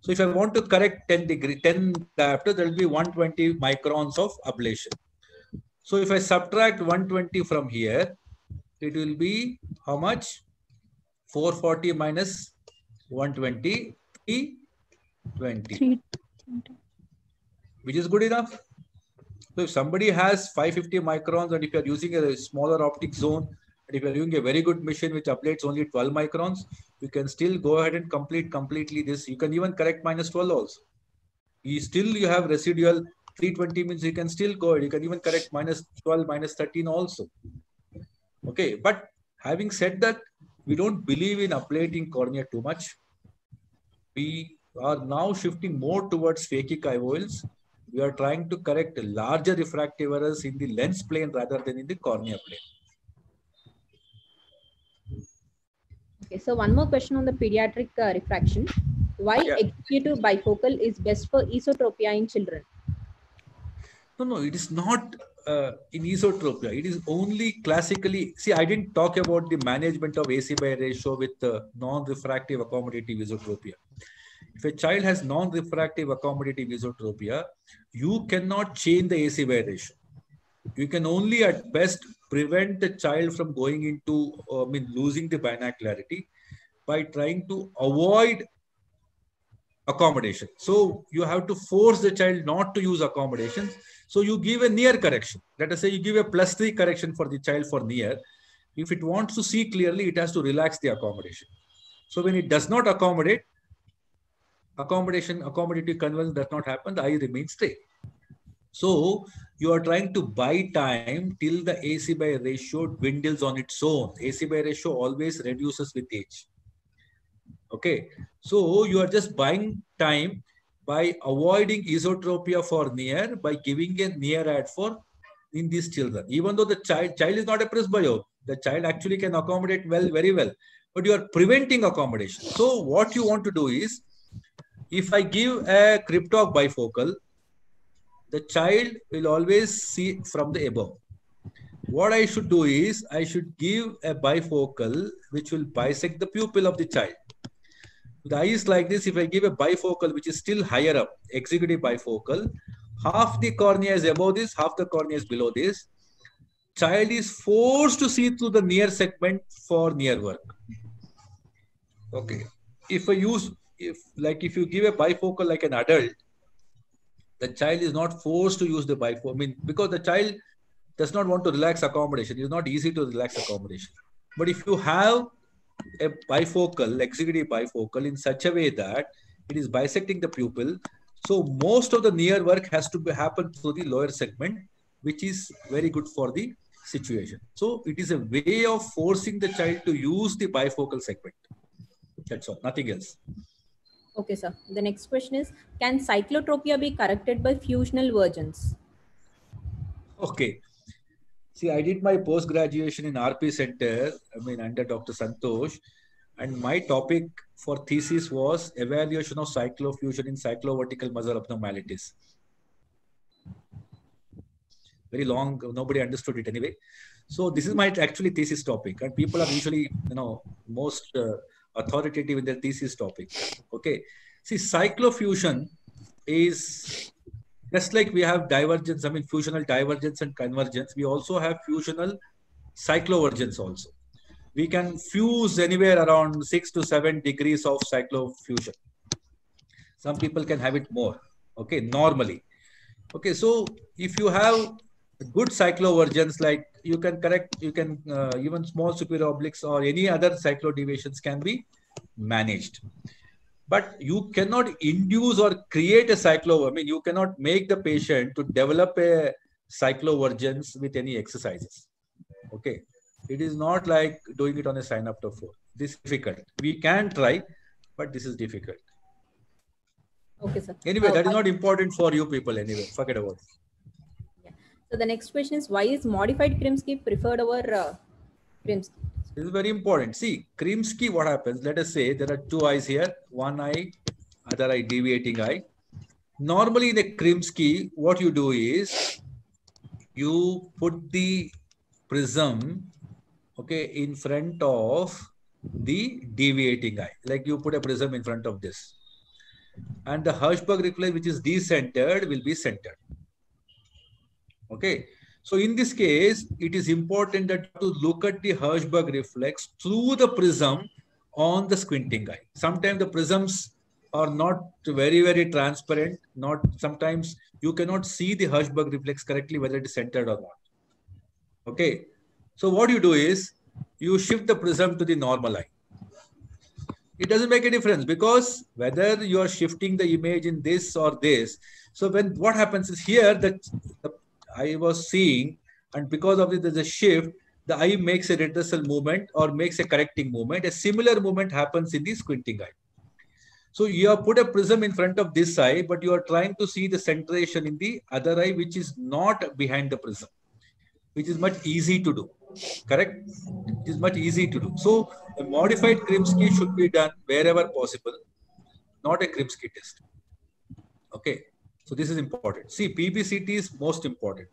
So if I want to correct 10 degree, 10 diopter, there will be 120 microns of ablation. So if I subtract 120 from here, it will be how much? 440 minus 120, 320, which is good enough. So if somebody has 550 microns and if you are using a smaller optic zone, if you are using a very good machine which ablates only 12 microns, you can still go ahead and complete completely this. You can even correct minus 12 also. You still you have residual 320 means you can still go ahead. You can even correct minus 12, minus 13 also. Okay, but having said that, we don't believe in ablating cornea too much. We are now shifting more towards phakic IOLs. We are trying to correct larger refractive errors in the lens plane rather than in the cornea plane. Okay, so one more question on the pediatric uh, refraction. Why Yeah. executive bifocal is best for esotropia in children? No, no, it is not uh, in esotropia. It is only classically. See, I didn't talk about the management of AC by ratio with uh, non-refractive accommodative esotropia. If a child has non-refractive accommodative esotropia, you cannot change the AC by ratio. You can only at best prevent the child from going into, uh, I mean, losing the binocularity by trying to avoid accommodation. So you have to force the child not to use accommodations. So you give a near correction. Let us say you give a plus three correction for the child for near. If it wants to see clearly, it has to relax the accommodation. So when it does not accommodate, accommodation, accommodative convergence does not happen, the eye remains straight. So you are trying to buy time till the AC by ratio dwindles on its own. AC by ratio always reduces with age. Okay, so you are just buying time by avoiding esotropia for near by giving a near add for in these children. Even though the child child is not a presbyo, the child actually can accommodate well, very well, but you are preventing accommodation. So what you want to do is, if I give a Kryptok bifocal, the child will always see from the above. What I should do is, I should give a bifocal which will bisect the pupil of the child. The eye is like this. If I give a bifocal which is still higher up, executive bifocal, half the cornea is above this, half the cornea is below this. Child is forced to see through the near segment for near work. Okay. If I use, if like if you give a bifocal like an adult, the child is not forced to use the bifocal. I mean, because the child does not want to relax accommodation. It's not easy to relax accommodation. But if you have a bifocal, executive bifocal in such a way that it is bisecting the pupil, so most of the near work has to be happen through the lower segment, which is very good for the situation. So it is a way of forcing the child to use the bifocal segment. That's all, nothing else. Okay, sir. The next question is, can cyclotropia be corrected by fusional versions? Okay. See, I did my post graduation in RP Center, I mean, under Dr. Santosh, and my topic for thesis was evaluation of cyclofusion in cyclovertical muscle abnormalities. Very long, nobody understood it anyway. So this is my actually thesis topic, and people are usually, you know, most uh, authoritative in their thesis topic. Okay. See, cyclofusion is just like we have divergence, I mean, fusional divergence and convergence, we also have fusional cyclovergence also. We can fuse anywhere around six to seven degrees of cyclofusion. Some people can have it more, okay, normally. Okay, so if you have good cyclovergence, like you can correct, you can uh, even small superior obliques or any other cyclo deviations can be managed but you cannot induce or create a cyclo. I mean, you cannot make the patient to develop a cyclovergence with any exercises. Okay. It is not like doing it on a synoptophore. four. This is difficult. We can try, but this is difficult. Okay, sir. Anyway, Uh, that is why- not important for you people anyway. Forget about it. So the next question is, why is modified Krimsky preferred over uh, Krimsky? This is very important. See, Krimsky, what happens? Let us say there are two eyes here, one eye, other eye, deviating eye. Normally in a Krimsky, what you do is you put the prism, okay, in front of the deviating eye. Like you put a prism in front of this. And the Hirschberg reflex, which is decentered, will be centered. Okay. So in this case, it is important that to look at the Hirschberg reflex through the prism on the squinting eye. Sometimes the prisms are not very, very transparent. Not sometimes you cannot see the Hirschberg reflex correctly, whether it is centered or not. Okay. So what you do is you shift the prism to the normal eye. It doesn't make a difference because whether you are shifting the image in this or this. So when what happens is here that the I was seeing, and because of it, there's a shift, the eye makes a reversal movement or makes a correcting movement. A similar movement happens in the squinting eye. So you have put a prism in front of this eye, but you are trying to see the centration in the other eye, which is not behind the prism, which is much easy to do. Correct? It is much easy to do. So a modified Krimsky should be done wherever possible, not a Krimsky test. Okay. So this is important. See, PBCT is most important.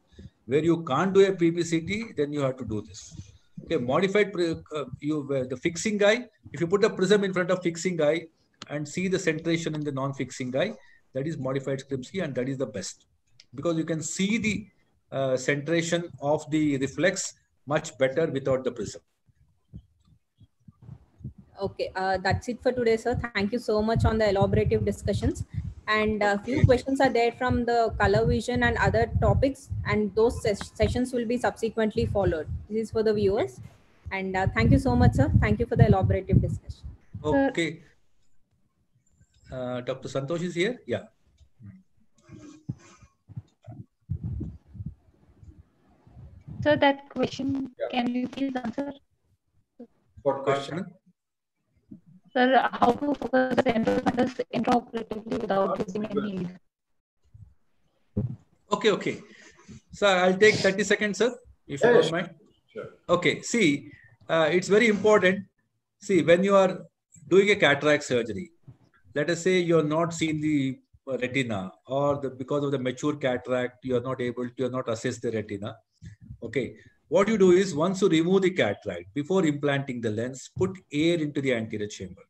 Where you can't do a PBCT, then you have to do this. Okay, modified uh, you uh, the fixing guy. If you put the prism in front of fixing guy and see the centration in the non-fixing guy, that is modified Krimsky, and that is the best because you can see the uh, centration of the reflex much better without the prism. Okay, uh, that's it for today, sir. Thank you so much on the elaborative discussions. And a few questions are there from the color vision and other topics, and those ses- sessions will be subsequently followed. This is for the viewers. And uh, thank you so much, sir. Thank you for the elaborative discussion. Okay. Uh, Dr. Santosh is here? Yeah. So that question, can you please answer? What question? Sir, how to focus the enrollment intraoperatively without using any aid? Okay, okay. So I'll take 30 seconds, sir, if Yeah, you don't sure. mind. Sure. Okay, see, uh, it's very important. See, when you are doing a cataract surgery, let us say you're not seeing the retina or the, because of the mature cataract, you're not able to, you're not assess the retina. Okay, what you do is once you remove the cataract, before implanting the lens, put air into the anterior chamber.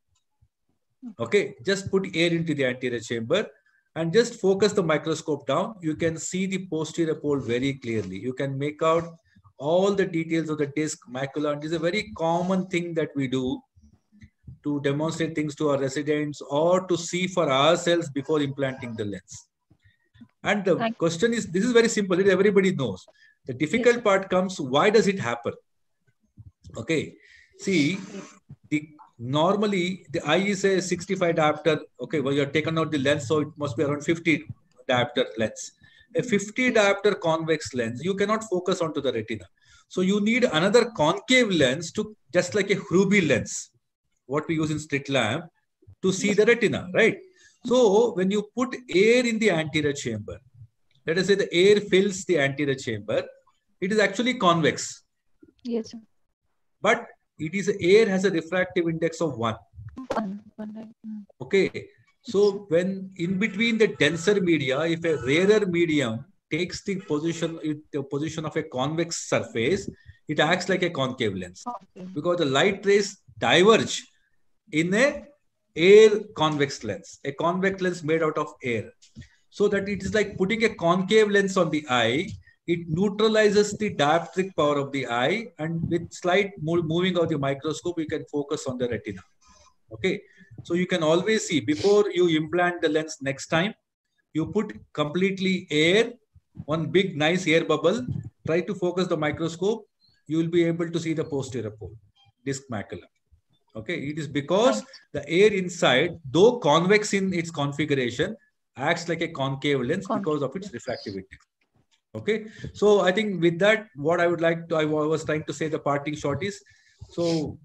Okay, just put air into the anterior chamber and just focus the microscope down. You can see the posterior pole very clearly. You can make out all the details of the disc, macula. And this is a very common thing that we do to demonstrate things to our residents or to see for ourselves before implanting the lens. And the question is, this is very simple. Everybody knows. The difficult part comes, why does it happen? Okay. See, the normally the eye is a 65 diopter. Okay, well, you're taken out the lens, so it must be around 50 diopter lens. A 50 diopter convex lens, you cannot focus onto the retina. So you need another concave lens to just like a Hruby lens, what we use in slit lamp to see the retina, right? So when you put air in the anterior chamber, let us say the air fills the anterior chamber, it is actually convex, Yes, sir. but it is air has a refractive index of one. One, one. Mm. Okay. So when in between the denser media, if a rarer medium takes the position, the position of a convex surface, it acts like a concave lens Okay. because the light rays diverge in a air convex lens, a convex lens made out of air. So that it is like putting a concave lens on the eye. It neutralizes the dioptric power of the eye, and with slight mo- moving of the microscope, you can focus on the retina. Okay, so you can always see before you implant the lens next time, you put completely air, one big nice air bubble. Try to focus the microscope. You will be able to see the posterior pole, disc macula. Okay, it is because the air inside, though convex in its configuration, acts like a concave lens Concave. because of its refractive index. Okay, so I think with that, what I would like to, I was trying to say the parting shot is, so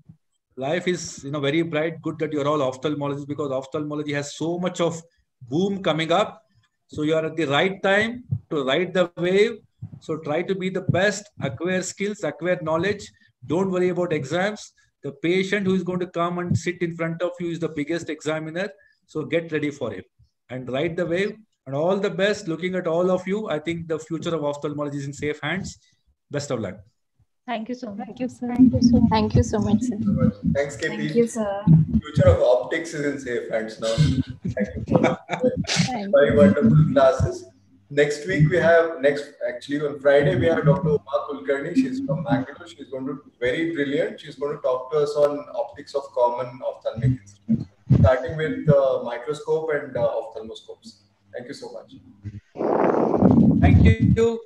life is you know very bright. Good that you're all ophthalmologists because ophthalmology has so much of boom coming up. So you are at the right time to ride the wave. So try to be the best, acquire skills, acquire knowledge. Don't worry about exams. The patient who is going to come and sit in front of you is the biggest examiner. So get ready for him and ride the wave. And all the best. Looking at all of you, I think the future of ophthalmology is in safe hands. Best of luck. Thank you so much. Thank you, sir. Thank you so, thank you so much, sir. Thanks, Katie. Thank you, sir. Future of optics is in safe hands now. Thank you so much. Five wonderful classes. Next week we have next actually on Friday we have Dr. Uma Kulkarni. She's from Bangalore. She's going to very brilliant. She's going to talk to us on optics of common ophthalmic instruments, starting with uh, microscope and uh, ophthalmoscopes. Thank you so much. Thank you.